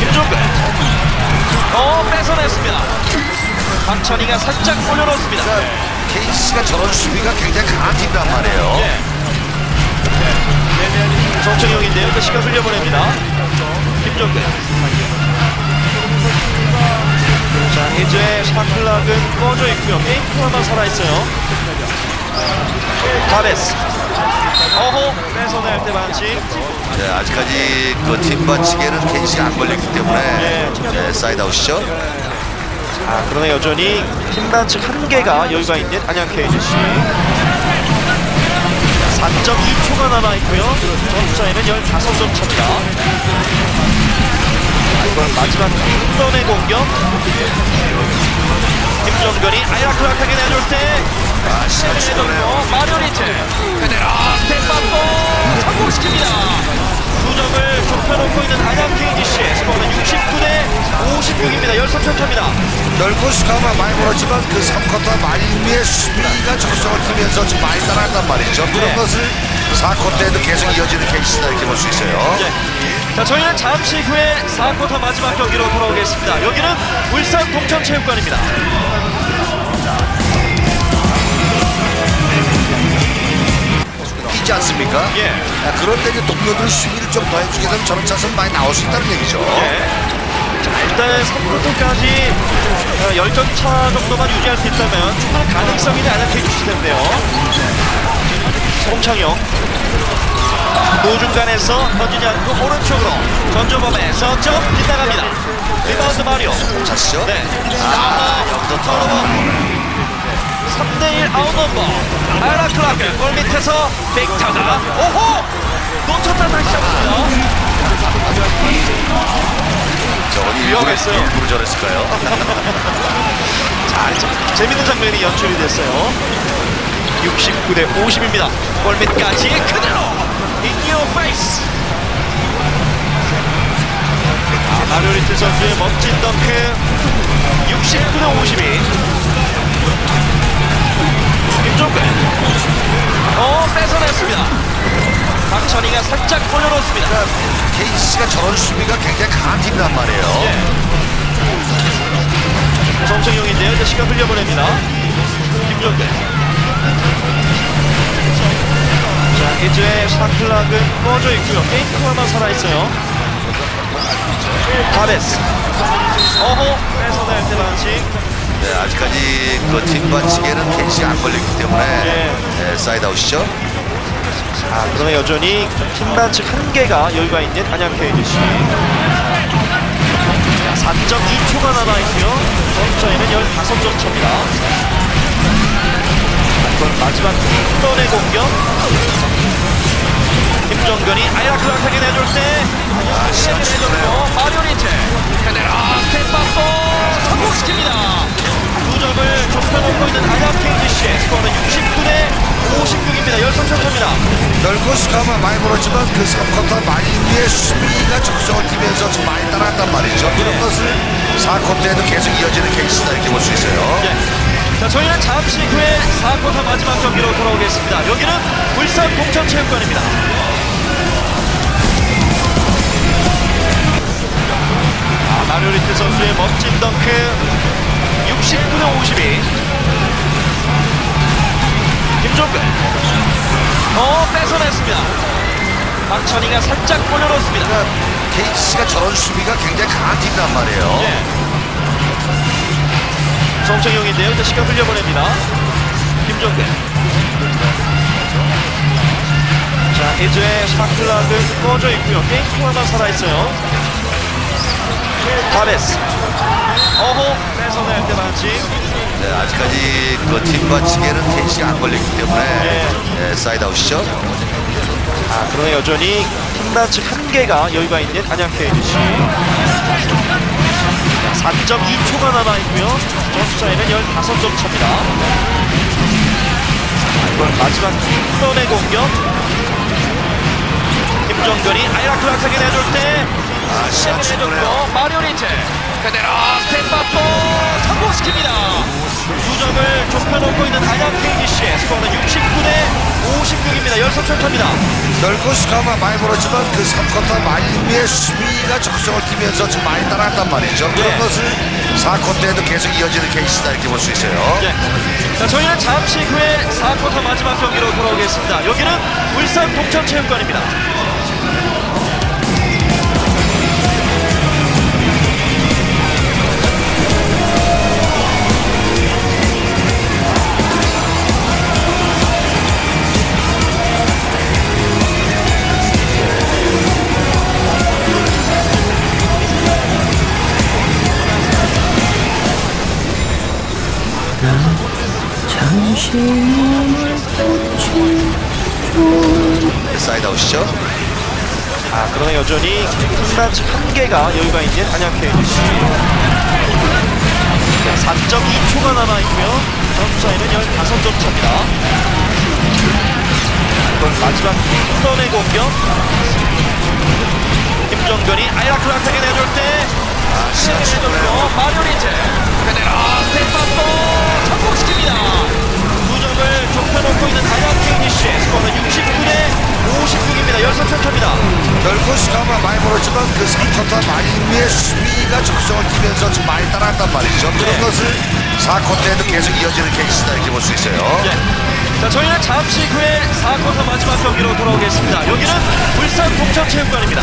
김종근. 어, 뺏어냈습니다. 박찬희가 살짝 올려놓습니다. KGC가 저런 수비가 굉장히 강한 팀이란 말이에요. 예. 송창용인데요. 그 시간 흘려보냅니다. 김종근. 자, 이제 shot clock은 꺼져 있고요. game clock만 살아있어요. 바베스. 어호, 뺏어낼 때 반칙. 네, 아직까지 그 팀 반칙에는 KGC가 안 걸렸기 때문에 예. 네, 사이드아웃이죠. 아, 그러나 여전히 팀 반칙 한 개가 여유가 있는 안양 KGC. 4.2초가 남아있고요. 점차에는 15점 차입니다. 자, 이번 마지막 한 번의 공격. 김종근이 아이라 클라크에게 내줄 때 아, 시간 충분해요. 내줬고 마리오 리틀 그대로 스텝 밟고 성공시킵니다. 두 점을 좁혀놓고 있는 안양 KGC 스코어는 69대 56입니다. 13점 차입니다. 결국 스코어가 많이 벌었지만 그 3쿼터 말미에 수비가 적극성을 띠면서 좀 많이 따라한단 말이죠. 그런 네. 것을 4쿼터에도 계속 이어지는 케이스다 이렇게 볼 수 있어요. 네. 자, 저희는 잠시 후에 4쿼터 마지막 경기로 돌아오겠습니다. 여기는 울산 동천체육관입니다. 뛰지 않습니까? 예. 아, 그럴 때 이제 동료들 수비를 좀 더 해주게 되면 저런 차선 많이 나올 수 있다는 얘기죠. 예. 자, 일단은 3쿼터까지 10점 차 정도만 유지할 수 있다면 충분히 가능성이 안양 KGC 텐데요. 송창용. 노중간에서 던지지 않고 오른쪽으로 전조범에서 점 빗나갑니다. 리바운드 마리오. 자시죠? 네. 아, 여기서 턴오버. 3대1 outnumber. 아이라 클라크 골 밑에서 빅터가 오호! 놓쳤다 다시 잡습니다 저건 위험했어요. 일부러 저랬을까요? (laughs) 자, 자, 재밌는 장면이 연출이 됐어요. 69대 50입니다. 골 밑까지 그대로 your face 아, 마리오 리틀 선수의 멋진 덩크. 69대 52 어 뺏어냈습니다. 박찬희가 살짝 올려놓습니다. 그러니까 KCC가 저런 수비가 굉장히 강한 팀이란 말이에요. 예. 정청용인데요. 이제 시간 흘려보냅니다. 김종근 자 이제 샤클락은 꺼져 있고요. 페이크만 살아있어요. 바베스. 어허 뺏어낼 때 반칙 네, 아직까지 그팀 반칙에는 KGC가 안 걸렸기 때문에 네. 네, 사이드아웃이죠. 자, 그러나 여전히 팀 반칙 한 개가 여유가 있는 안양 KGC. 자, 4.2초가 남아있고요. 점차에는 15점 차입니다. 이번 마지막 한 번의 공격. 김정근이 아이라크락하게 내줄 때 아, 시합 내줬고 마리오니체 그대로 스텝업도 성공시킵니다. 두 점을 좁혀놓고 있는 안양 KGC의 스코어는 69대 56입니다. 16점 차입니다. 넓고 스카마 많이 벌었지만 그 3쿼터 마인드의 수비가 적성을 띄면서 좀 많이 따라갔단 말이죠. 네. 그런 것을 4쿼터에도 계속 이어지는 케이스다 이렇게 볼 수 있어요. 예. 자, 저희는 잠시 후에 4쿼터 마지막 경기로 돌아오겠습니다. 여기는 울산 공천체육관입니다. 아, 마리오리트 선수의 멋진 덩크 69대 52. 김종근. 어, 뺏어냈습니다. 박찬희가 살짝 올려놓습니다. KC가 저런 수비가 굉장히 강한 팀이란 말이에요. 예. 정청용인데요. 이제 시간 흘려보냅니다. 김종근. 자, 이제 shot clock은 꺼져 있고요. game clock만 살아있어요. 바베스. 어허, 뺏어낼 때 반칙. 네, 아직까지 그팀 반칙에는 KGC가 안 걸렸기 때문에 네. 네, 사이드아웃이죠. 아, 그러나 여전히 팀 반칙 한 개가 여유가 있는 안양 KGC. 4.2초가 남아있고요. 점수 차이는 15점 차입니다. 이번 마지막 한 번의 공격. 김정근이 아이라크락하게 내줄 때 아, 내줬고 충분해요. 마리오니체 그대로 스텝업도 성공시킵니다. 두 점을 좁혀놓고 있는 안양 KGC의 스코어는 69대 56입니다. 16점 차입니다. 넓고 스카마 많이 벌었지만 그 3쿼터 마인드의 수비가 적성을 띄면서 좀 많이 따라갔단 말이죠. 그런 예. 것을 4쿼터에도 계속 이어지는 케이스다 이렇게 볼 수 있어요. 네. 자, 저희는 잠시 후에 4쿼터 마지막 경기로 돌아오겠습니다. 여기는 울산 동천체육관입니다. 사이드 아웃이죠. 아, 그러나 여전히 팀반칙 한 개가 여유가 있는 안양 KGC. 4.2초가 남아있고요. 점수 차이는 15점 차입니다. 이번 마지막 한 번의 공격. 김정근이 아이라 클라크에게 내줄 때 아, 시합 내줬고 충분해요. 마리오 리틀 그대로 스텝 밟고 성공시킵니다. 좁혀놓고 있는 안양 KGC의 스코어는 69대 56입니다. 16점 차입니다. 넓고 스카마 많이 벌었지만 그 3쿼터 마인드의 수비가 적성을 띄면서 좀 많이 따라갔단 말이죠. 그런 네. 것을 4쿼터에도 계속 이어지는 케이스다 이렇게 볼 수 있어요. 예. 자, 저희는 잠시 후에 4쿼터 마지막 경기로 돌아오겠습니다. 여기는 울산 동천체육관입니다.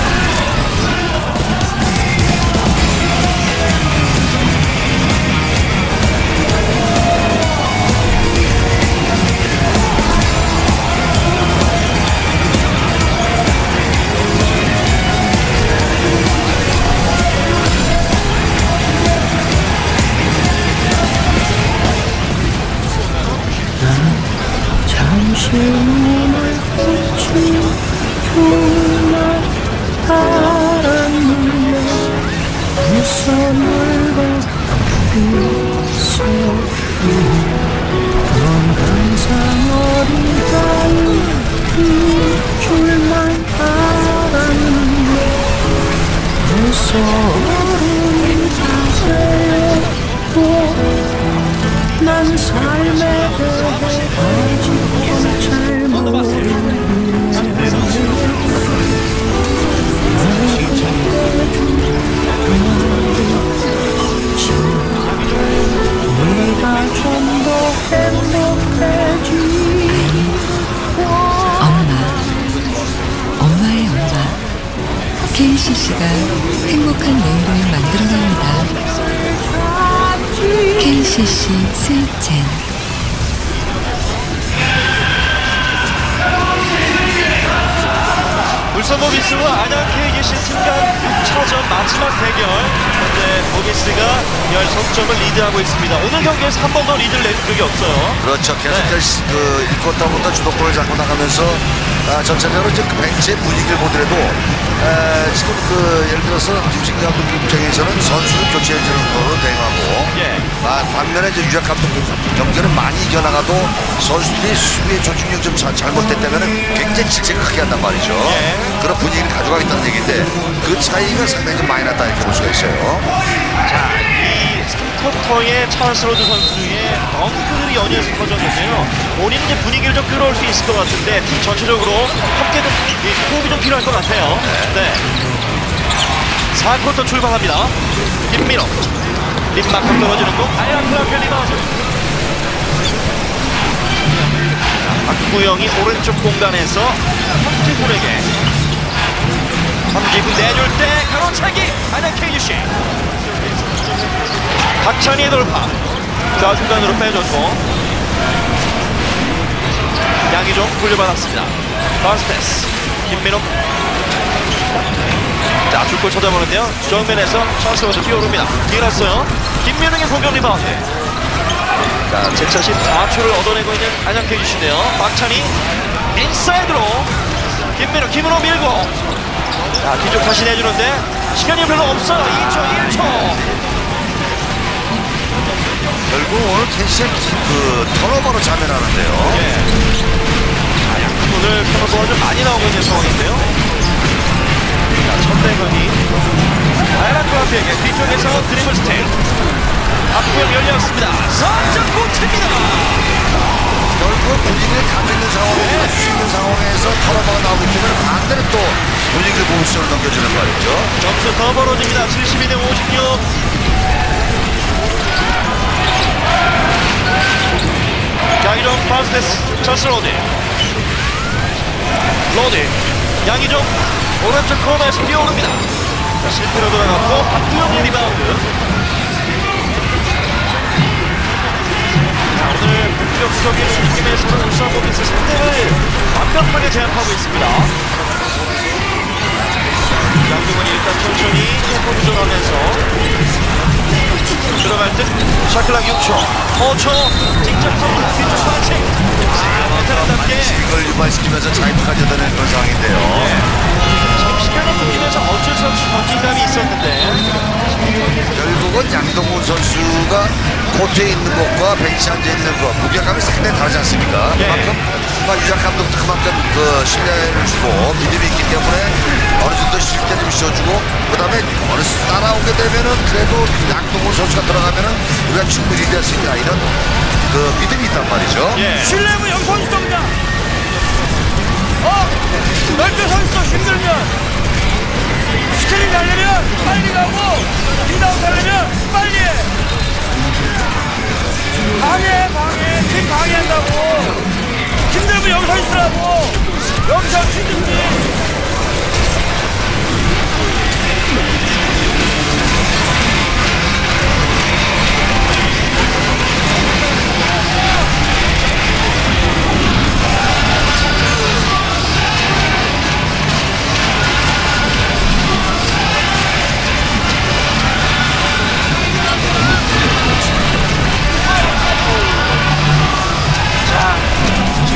눈을 붙인 좋은 알았는데 우산을 벗기서 넌 항상 어린다는 이 줄만 알았는데 무서운 자세로 난 삶에 대해 KCC가 행복한 내일을 만들어갑니다. KCC 스위첸 울산 모비스와 안양 KGC 팀간 6차전 마지막 대결 현재 모비스가 10석점을 리드하고 있습니다. 오늘 경기에서 한 번도 리드를 낸 적이 없어요. 그렇죠. 계속해서 그 1쿼터부터 주도권을 잡고 나가면서 아, 전체적으로 이제 그 벤치의 분위기를 보더라도 에, 지금 그 예를 들어서 김신 감독 입장에서는 선수를 교체해주는 거로 대응하고 예. 아, 반면에 이제 유작 감독 경기는 많이 이겨나가도 선수들이 수비의 조직력 좀 자- 잘못됐다면 굉장히 질책을 크게 한단 말이죠. 예. 그런 분위기를 가져가겠다는 얘기인데 그 차이가 상당히 좀 많이 났다 이렇게 볼 수가 있어요. 자, 이 3쿼터의 찰스 로드 선수의 덩크들이 연이어서 터졌는데요. 본인은 이제 분위기를 좀 끌어올 수 있을 것 같은데 팀 전체적으로 함께 좀 이, 호흡이 좀 필요할 것 같아요. 네. 4쿼터 출발합니다. 김민호. 림 맞고 떨어지는 공. 아이라 클라크 리바운드. 박구영이 오른쪽 공간에서 함지훈에게 함지훈 내줄 때 가로채기 안양 KGC 박찬희의 돌파. 좌중간으로 빼줬고. 양희종 굴려받았습니다. 바운스 패스 김민호 자 줄골 쳐다보는데요. 정면에서 찬스워서 뛰어오릅니다. 밀었어요. 김민웅의 공격 리바운드. 자 제차시 4초를 얻어내고 있는 안양 KGC인데요. 박찬희 인사이드로 김민호 김은호 밀고 자 뒤쪽 다시 내주는데 시간이 별로 없어요 2초 1초 결국 오늘 캐시의 그 턴오버로 자멸하는데요. 오늘 턴오버가 좀 많이 나오고 있는 상황인데요. 자, 천대건이 아이라 클라크에게 뒤쪽에서 드리블 스틸. 박구영 열렸습니다. 석점 꽂힙니다. 결국 분위기를 가지고 있는 상황에서 수 있는 상황에서 턴오버가 나오기 때문에 반대로 또 분위기를 보수적으로 넘겨주는 말이죠. 점수 더 벌어집니다. 72 대 56. 자, 이런 파스데스 찰스 로드. 로드. 양희종 오른쪽 코너에서 뛰어오릅니다. 자, 실패로 돌아갔고 박구영 리바운드. 오늘 공격적인 움직임에서는 울산 모비스 상대를 완벽하게 제압하고 있습니다. 양동근이 일단 천천히 템포 조절하면서 들어갈 듯. 샤클락 6초. 5초. 직접 탑니다 뒤쪽 반칙 베테랑답게. 이걸 유발시키면서 자유투까지 얻어내는 그런 상황인데요. 시간을 끊기면서 어쩔 수 없이 버티감이 있었는데 결국은 양동근 선수가 코트에 있는 것과 벤치 앉아 있는 것 무게감이 상당히 다르지 않습니까? 예. 그만큼 막 유작 감독도 그만큼 그 신뢰를 주고 믿음이 있기 때문에 어느 정도 쉴 때 좀 쉬어주고 그 다음에 어느 수 따라오게 되면은 그래도 양동근 선수가 들어가면은 우리가 충분히 될수 있다 이런 그 믿음이 있단 말이죠. 예. 있어 그냥 어? 넓게 서 있어 힘들면 스크린 달려면 빨리 가고 리다운 달려면 빨리 해. 방해 방해. 팀 방해한다고. 힘들면 여기 서 있으라고. 여기서 쉬든지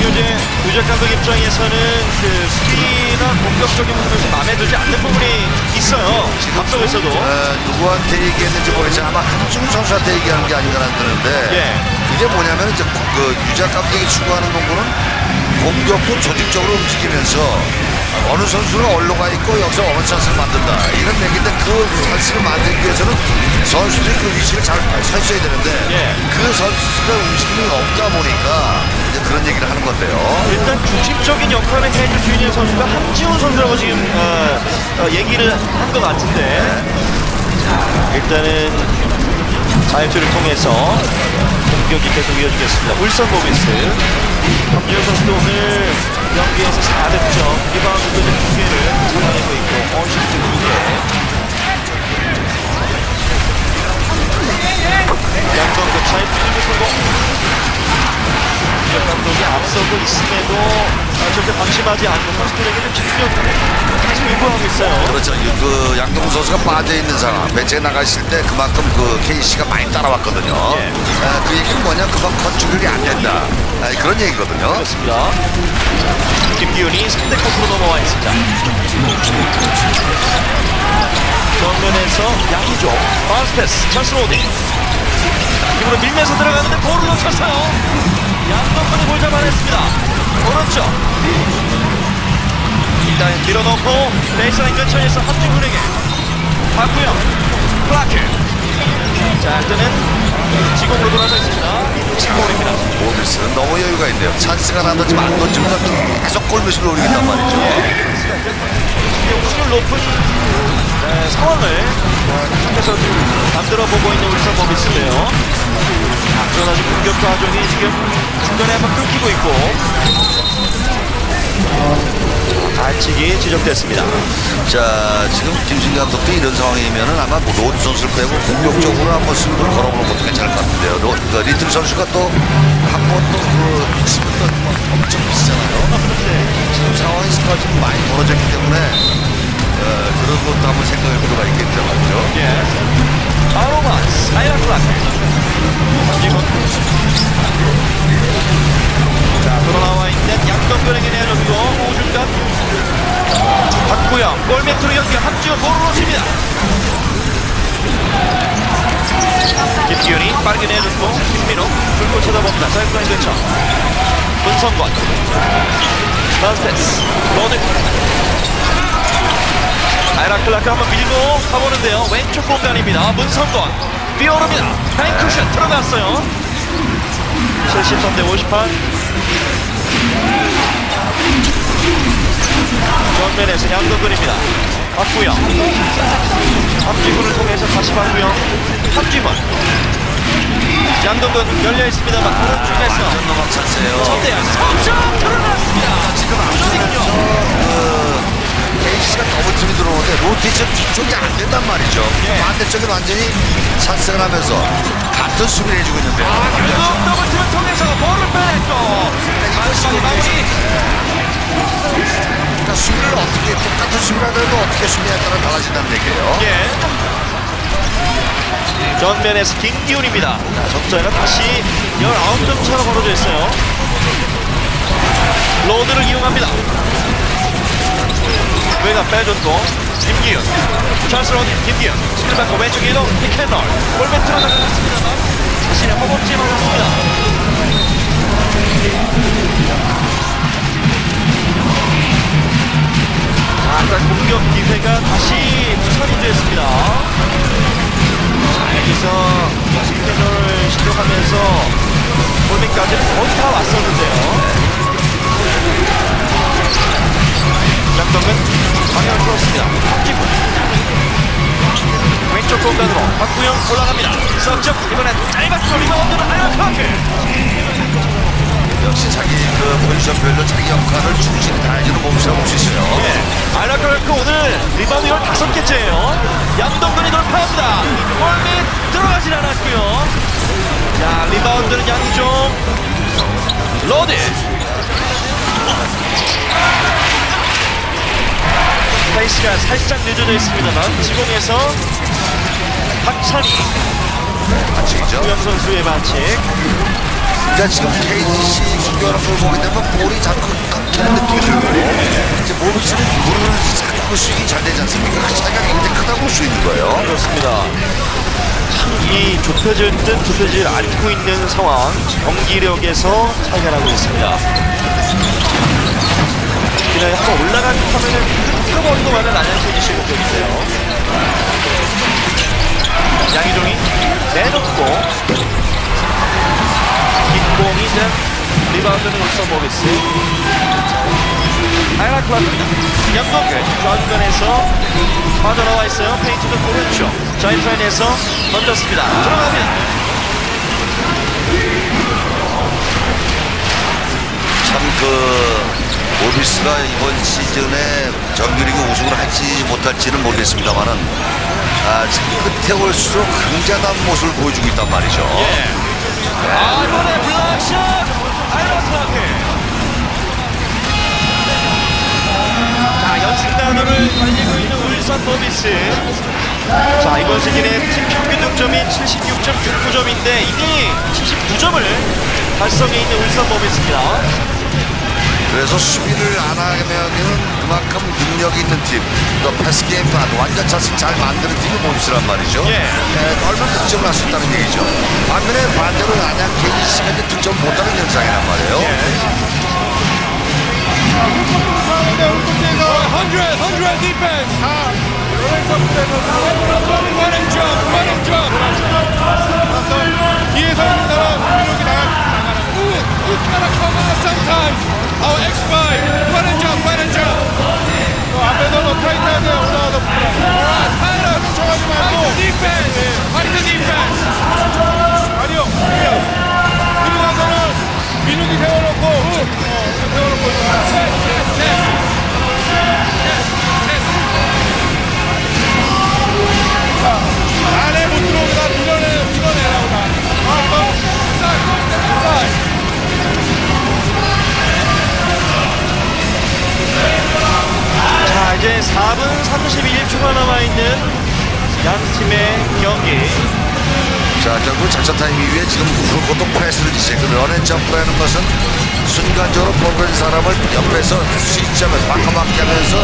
이제 유작 감독 입장에서는 그 수비나 공격적인 부분에서 마음에 들지 않는 부분이 있어요. 앞서에서도. 어, 누구한테 얘기했는지 모르겠지만 아마 한중 선수한테 얘기하는 게 아닌가라는 드는데 예. 그게 뭐냐면 이제 그 유작 감독이 추구하는 농구는 공격도 조직적으로 움직이면서 어느 선수가 어디로 가 있고 여기서 어느 찬스를 만든다. 이런 얘기인데 그 찬스를 만들기 위해서는 선수들이 그 위치를 잘서 있어야 되는데 예. 그 선수가 움직임이 없다 보니까 이제 그런 얘기를 하는 건데요. 일단 중심적인 역할을 해줄 수 있는 선수가 함지훈 선수라고 지금 어, 어, 얘기를 한 것 같은데. 자 일단은 자유투를 통해서 공격이 계속 이어지겠습니다. 울산 모비스. 함지훈 선수도 오늘 경기에서 4득점 리바운드도 좀 기회를 잡아내고 있고 어시스트 2개 양점 교차의 필드 성공 감독이 앞서고 있음에도 절대 방심하지 않고 선수들에게 좀 집중력 계속 요구하고 있어요. 그렇죠. 이- 그 양동 선수가 빠져 있는 상황. 배치에 나가실 때 그만큼 그 KC가 많이 따라왔거든요. 예. 아, 그 얘기는 뭐냐? 그만 컨트롤이 안 된다. 아, 그런 얘기거든요. 그렇습니다. 김기훈이 3대 코트로 넘어와 있습니다. 정면에서 양희종 바운스 패스 찬스 로딩 입으로 밀면서 들어가는데 볼을 놓쳤어요 양동근이 볼 잡아냈습니다. 오른쪽 일단 밀어넣고 베이스라인 근처에서 함진훈에게 박구영 플라크 자 뜨는 지공으로 돌아서 있습니다. 지공입니다. 모비스는 너무 여유가 있네요. 찬스가 나던지면 안 던지면 계속 골밑을 노리겠단 말이죠. 확률 높은 네, 상황을 상대에서 만들어 보고 있는 울산 모비스인데요. 자, 그러나 지금 공격 과정이 지금 중간에 한번 끊기고 있고 반칙이 지적됐습니다. 자, 지금 김승기 감독도 이런 상황이면은 아마 뭐 로드 선수를 빼고 공격적으로 한번 승부를 걸어보는 것도 괜찮을 것 같은데요. 로, 그 리틀 선수가 또 한 번 또그 미치면 또 엄청 비싸잖아요. 지금 상황이 스카지금 많이 벌어졌기 때문에 어, 그런 것도 한번 생각할 필요가 있겠죠, 말이죠. 예. 아로마스, 아이라클라크. 한지훈. 자, 돌아나와 있는 양동근에게 내려주고 오중간. 박구영, 골밑으로 연결, 함지훈 볼을 놓습니다. 김기훈이 빠르게 내줬고, 김민호, 불고 쳐다봅니다. 사이드라인 근처. 문성권. 바운스 패스, 로드. 아이라 클라크 한번 밀고 가보는데요. 왼쪽 공간입니다. 문성권 뛰어오릅니다. 뱅크슛 들어갔어요. 73 대 58. 정면에서 양동근입니다. 박구영. 함지훈을 통해서 다시 박구영. 함지훈. 양동근 열려 있습니다만 오른쪽에서. 천대현 석점 들어갔습니다. 지금 앞서면서 그 KGC가 더블 팀이 들어오는데 로테이션 뒤쪽이 안 된단 말이죠. 예. 반대쪽은 완전히 찬스가 나면서 같은 수비를 해주고 있는데 아, 결국 더블 팀을 통해서 볼을 빼냈고 마지막에 마무리 그러니까 수비를 어떻게 똑같은 수비를 하더라도 어떻게 수비에 따라 달라진다는 얘기예요. 예. 전면에서 김기훈입니다. 자, 점차가 다시 19점 차로 벌어져 있어요. 로드를 이용합니다. 외곽 빼줬고 김기훈 찬스 로드 김기훈 스킬 받고 왼쪽 이동 피켓널 골밑으로 나갔습니다만 자신의 허벅지에 맞았습니다. 아까 공격 기회가 다시 부산이 됐습니다. 자, 여기서 스피너를 시도하면서 골밑까지는 거의 다 왔었는데요. 양동근 방향을 풀었습니다. 박지훈 왼쪽 공간으로 박구영 올라갑니다. 석점 이번엔 짧았고 리바운드는 알라카크 역시 자기 그 포지션별로 자기 역할을 충실히 다해주는 몸이라고 볼수 있어요. 예, 알라카크 오늘 리바운드 15개째예요. 양동근이 돌파합니다. 골밑 들어가진 않았고요. 자, 리바운드는 양희종. 로드. 페이스가 살짝 늦어져 있습니다만 지공에서 박찬희 반칙이죠. 구영 선수의 반칙. 그러니까 지금 KGC 공격하는 걸 보게 되면 볼이 자꾸 깎이는 느낌이 들고요. 이제 모비스는 볼을 자꾸 스윙이 잘 되지 않습니까? 그 차이가 굉장히 크다고 볼 수 있는 거예요. 그렇습니다. 참이 좁혀질 듯 좁혀지지 않고 있는 상황 경기력에서 차이가 나고 있습니다. 그냥 한번 올라간 듯하면은 끊어버리고 가는 안양세지 씨 공격인데요. 양희종이 내놓고 김공이 이제 리바운드는 울산 모비스 아이라클라입니다. 양동근 좌중간에서 빠져나와 있어요. 페인트는 오른쪽. 자이프라인에서 던졌습니다. 들어갑니다. 참그 오비스가 이번 시즌에 정규리그 우승을 할지 못할지는 모르겠습니다만은 아, 끝에 올수록 강자한 모습을 보여주고 있단 말이죠. 예. 아, 이번에 블락샷! 아이런 블락해. 자, 연승 단어를 달리고 있는 울산 모비스. 자, 이번 시즌에 팀 평균 득점이 76.69점인데 이미 79점을 달성해 있는 울산 모비스입니다. 그래서 수비를 안 하면은 그만큼 능력이 있는 팀, 또 패스 게임도 아주 완전 차승 잘 만드는 팀이 몬스란 말이죠. 예. 얼마나 득점을 할 수 있다는 얘기죠. 반면에 반대로 안양 KGC가 이제 득점 못하는 현상이란 말이에요. 가운데 울산대가 100, 100 defense. 다 One and jump, one and jump. 뒤에서 있는 사람. Who who's gonna come out sometimes? Our X5, one and jump, one and jump. 또 앞에서 뭐 타이트하게 올라가서 Alright, 타이트 훔쳐가지 말고. Defense, fight the defense. 아니요, 그래요. 그리고 나서는 민욱이 세워놓고, 어, 세워놓고, 자, 이제 4분 31초가 남아있는 양 팀의 경기. 자, 결국 작전 타임 이후에 지금 그것도 패스를 이제 그 런앤 점프라는 것은 순간적으로 볼거린 사람을 옆에서 스위치하면서 바꿔맞게 하면서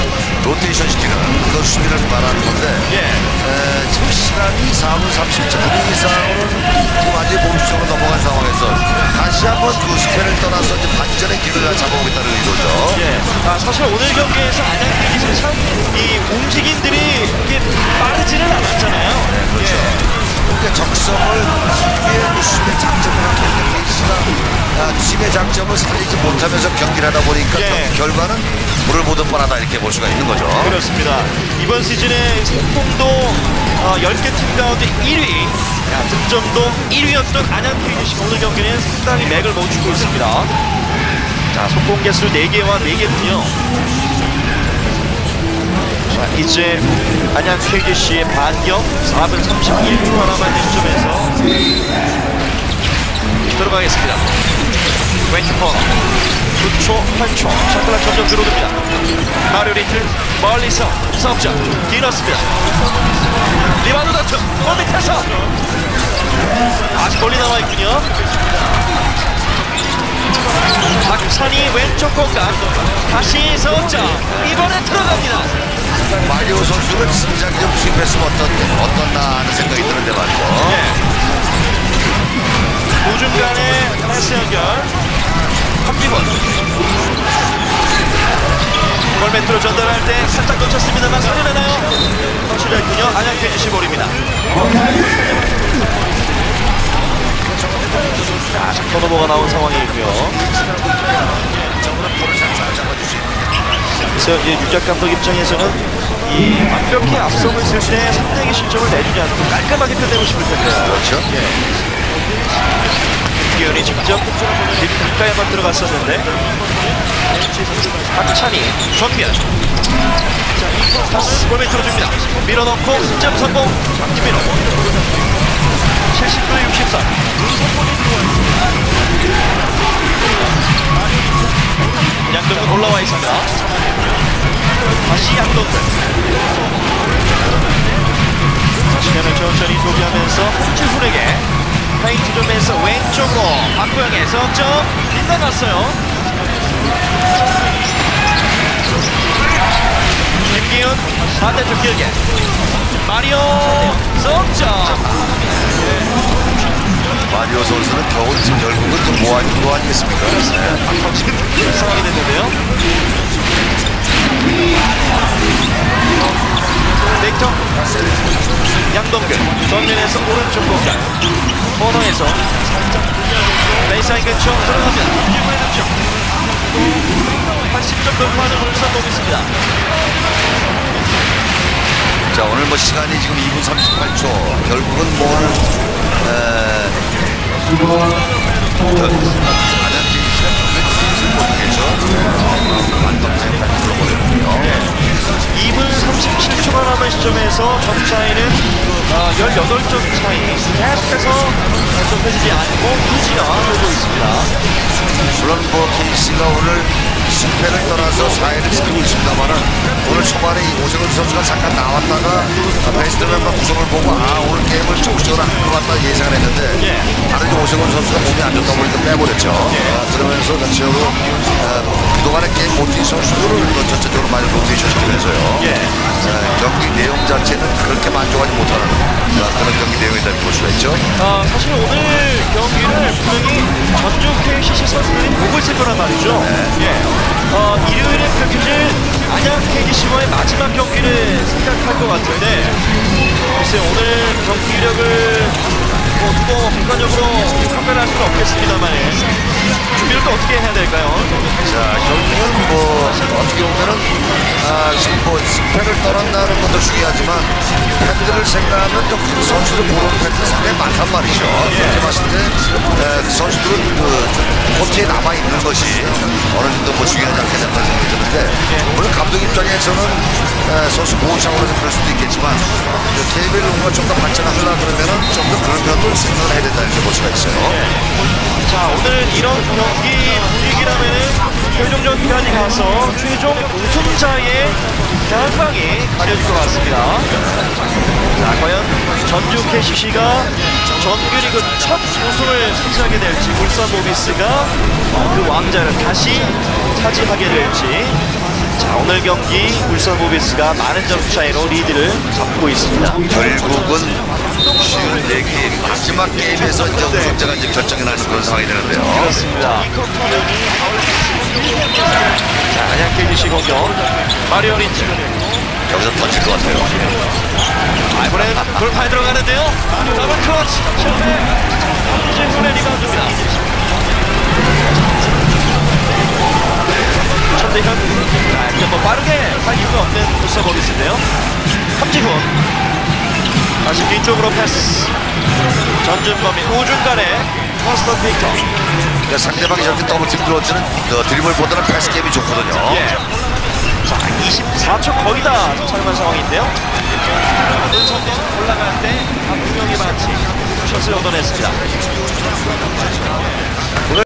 로테이션 시키는 그런 수비를 말하는 건데 예. 에, 지금 시간이 4분 30초 그 이상으로는 지금 완전히 몸쪽으로 넘어간 상황에서 다시 한번 그 스펜을 떠나서 이제 반전의 기회를. 아, 사실 오늘 경기에서 안양 KGC 참이 움직임들이 이게 빠르지는 않았잖아요. 그렇죠. 그러니까 적성을 수비의 장점을 KC가 아, 팀의 장점을 살리지 못하면서 경기를 하다 보니까 예. 결과는 물을 보듯 뻔하다 이렇게 볼 수가 있는 거죠. 그렇습니다. 이번 시즌에 성공도 어, 10개 팀 가운데 1위, 야, 득점도 1위였던 안양 KGC가 오늘 경기는 상당히 맥을 못 주고 있습니다. 자, 속공 개수 4개와 4개군요. 자, 이제 안양 KGC의 반격 4분 31초가 남아있는 시점에서 들어가겠습니다. 왼쪽 코너 9초, 8초 shot clock 점점 줄어듭니다. 마리오 리틀 멀리서 석점 길었습니다. 리바운드 다툼 골 밑에서 아직 멀리 남아있군요. 박찬이 왼쪽 공간. 다시 석점. 이번에 들어갑니다. 마리오 선수는 진작에 좀 투입했으면 어떤, 어떻나 하는 생각이 드는데 말이죠. 우중간에 패스 연결. 한기권 골밑으로 전달할 때 살짝 놓쳤습니다만 살려내나요? 터치됐군요. 안양 KGC 볼입니다 자, 턴오버가 나온 상황이고요. 그래서 이제 유작 감독 입장에서는 이 완벽히 앞서고 있을 때 상대에게 실점을 내주지 않고 깔끔하게 끝내고 싶을 텐데요 그렇죠. 기현이 직접 가까이 한번 들어갔었는데 박찬이 전면. 다스 골밑 들어줍니다. 밀어넣고 10점 성공. 김민호 79대 64 양동근 올라와 있습니다. 다시 양동근. 시간을 천천히 소비하면서 홍지훈에게 페인트 점에서 왼쪽으로 박구영의 석점 빗나갔어요. 김기훈 반대쪽 길게 마리오 석점 마리오 선수는 겨울 지금 결국은 좀 뭐하니, 뭐 아니겠습니까? 네. 상황이 됐는데요. 넥터. 양동근 정면에서 오른쪽 공간. 코너에서. 베이스라인 근처 들어갑니다 1분의 득점 80점 돌파하는 울산 모비스입니다 뭐 시간이 지금 2분 38초. 결국은 뭐, 에. 완벽하게 불러버렸고요. 2분 37초가 남은 시점에서 점 차이는 어, 18점 차이 계속해서 좁혀지지 않고 유지가 되고 있습니다 물론 뭐 KC가 오늘 승패를 떠나서 4위를 지키고 있습니다만은 오늘 초반에 이 오세근 선수가 잠깐 나왔다가 베스트 멤버 구성을 보고 아 오늘 게임을 조금씩은 할것 같다 예상을 했는데 다른 오세근 선수가 몸이 안 좋다 보니까 빼버렸죠. 아, 그러면서 전체적으로 아, 그동안의 게임 모티 선수들을 또 전체적으로 많이 로테이션 시키면서요. 아, 경기 내용 자체는 그렇게 만족하지 못하는 아, 그런 경기 내용이다 볼 수가 있죠. 아, 사실 오늘 경기를 분명히 전주 KCC 선수들이 보고 있을 거란 말이죠. 예. 어, 일요일에 펼쳐질 안양 KCC와의 마지막 경기를 생각할 것 같은데, 글쎄 오늘 경기 력을 뭐, 또 객관적으로 평가를 할 수는 없겠습니다만, 준비를 또 어떻게 해야 될까요? 자, 결국은 뭐 어떻게 보면은 아, 지금 뭐 승패를 떠난다는 것도 중요하지만 팬들을 생각하면 또그 선수들 모르는 팬들이 상당히 많단 말이죠. 그렇게 봤을 때 에, 그 선수들은 그 코트에 남아 있는 것이 어느 정도 뭐 중요하지 않겠냐는 생각이 드는데 물론 감독 입장에서는 에, 선수 보호상으로서 그럴 수도 있겠지만 그 KBL 뭔가 좀 더 발전하려고 그러면은 좀더 그런 면도 생각을 해야 된다는 게볼 수가 있어요. 자, 오늘 이런 경기 분위기라면은 최종전까지 가서 최종 우승자의 향방이 가려질 것 같습니다. 자, 과연 전주 KCC가 정규리그 첫 우승을 차지하게 될지, 울산 모비스가 그 왕자를 다시 차지하게 될지. 자, 오늘 경기 울산 모비스가 많은 점 차이로 리드를 잡고 있습니다. 결국은 쉰네 게임 마지막 게임에서 이제 우승자가 이제 결정이 날 그런 상황이 되는데요. 그렇습니다. 자, 안양 KGC 공격. 마리오 리틀 지금 여기서 던질 것 같아요. 아, 이번엔 돌파에 들어가는데요. 더블 실패. 이재훈의 리바운드입니다. 천대현. 자, 이제 뭐 빠르게 할 이유가 없는 부서 버리스인데요. 함지훈. 다시 뒤쪽으로 패스. 전준범이 우중간에 퍼스터 피커. 그러니까 상대방이 저렇게 더블팀 들어오지는 어, 드리블보다는 패스 게임이 좋거든요. 예. 자, 24초 거의 다 촬영한 상황인데요. 눈선대 올라갈 때 박구영이 마치 샷을 얻어냈습니다.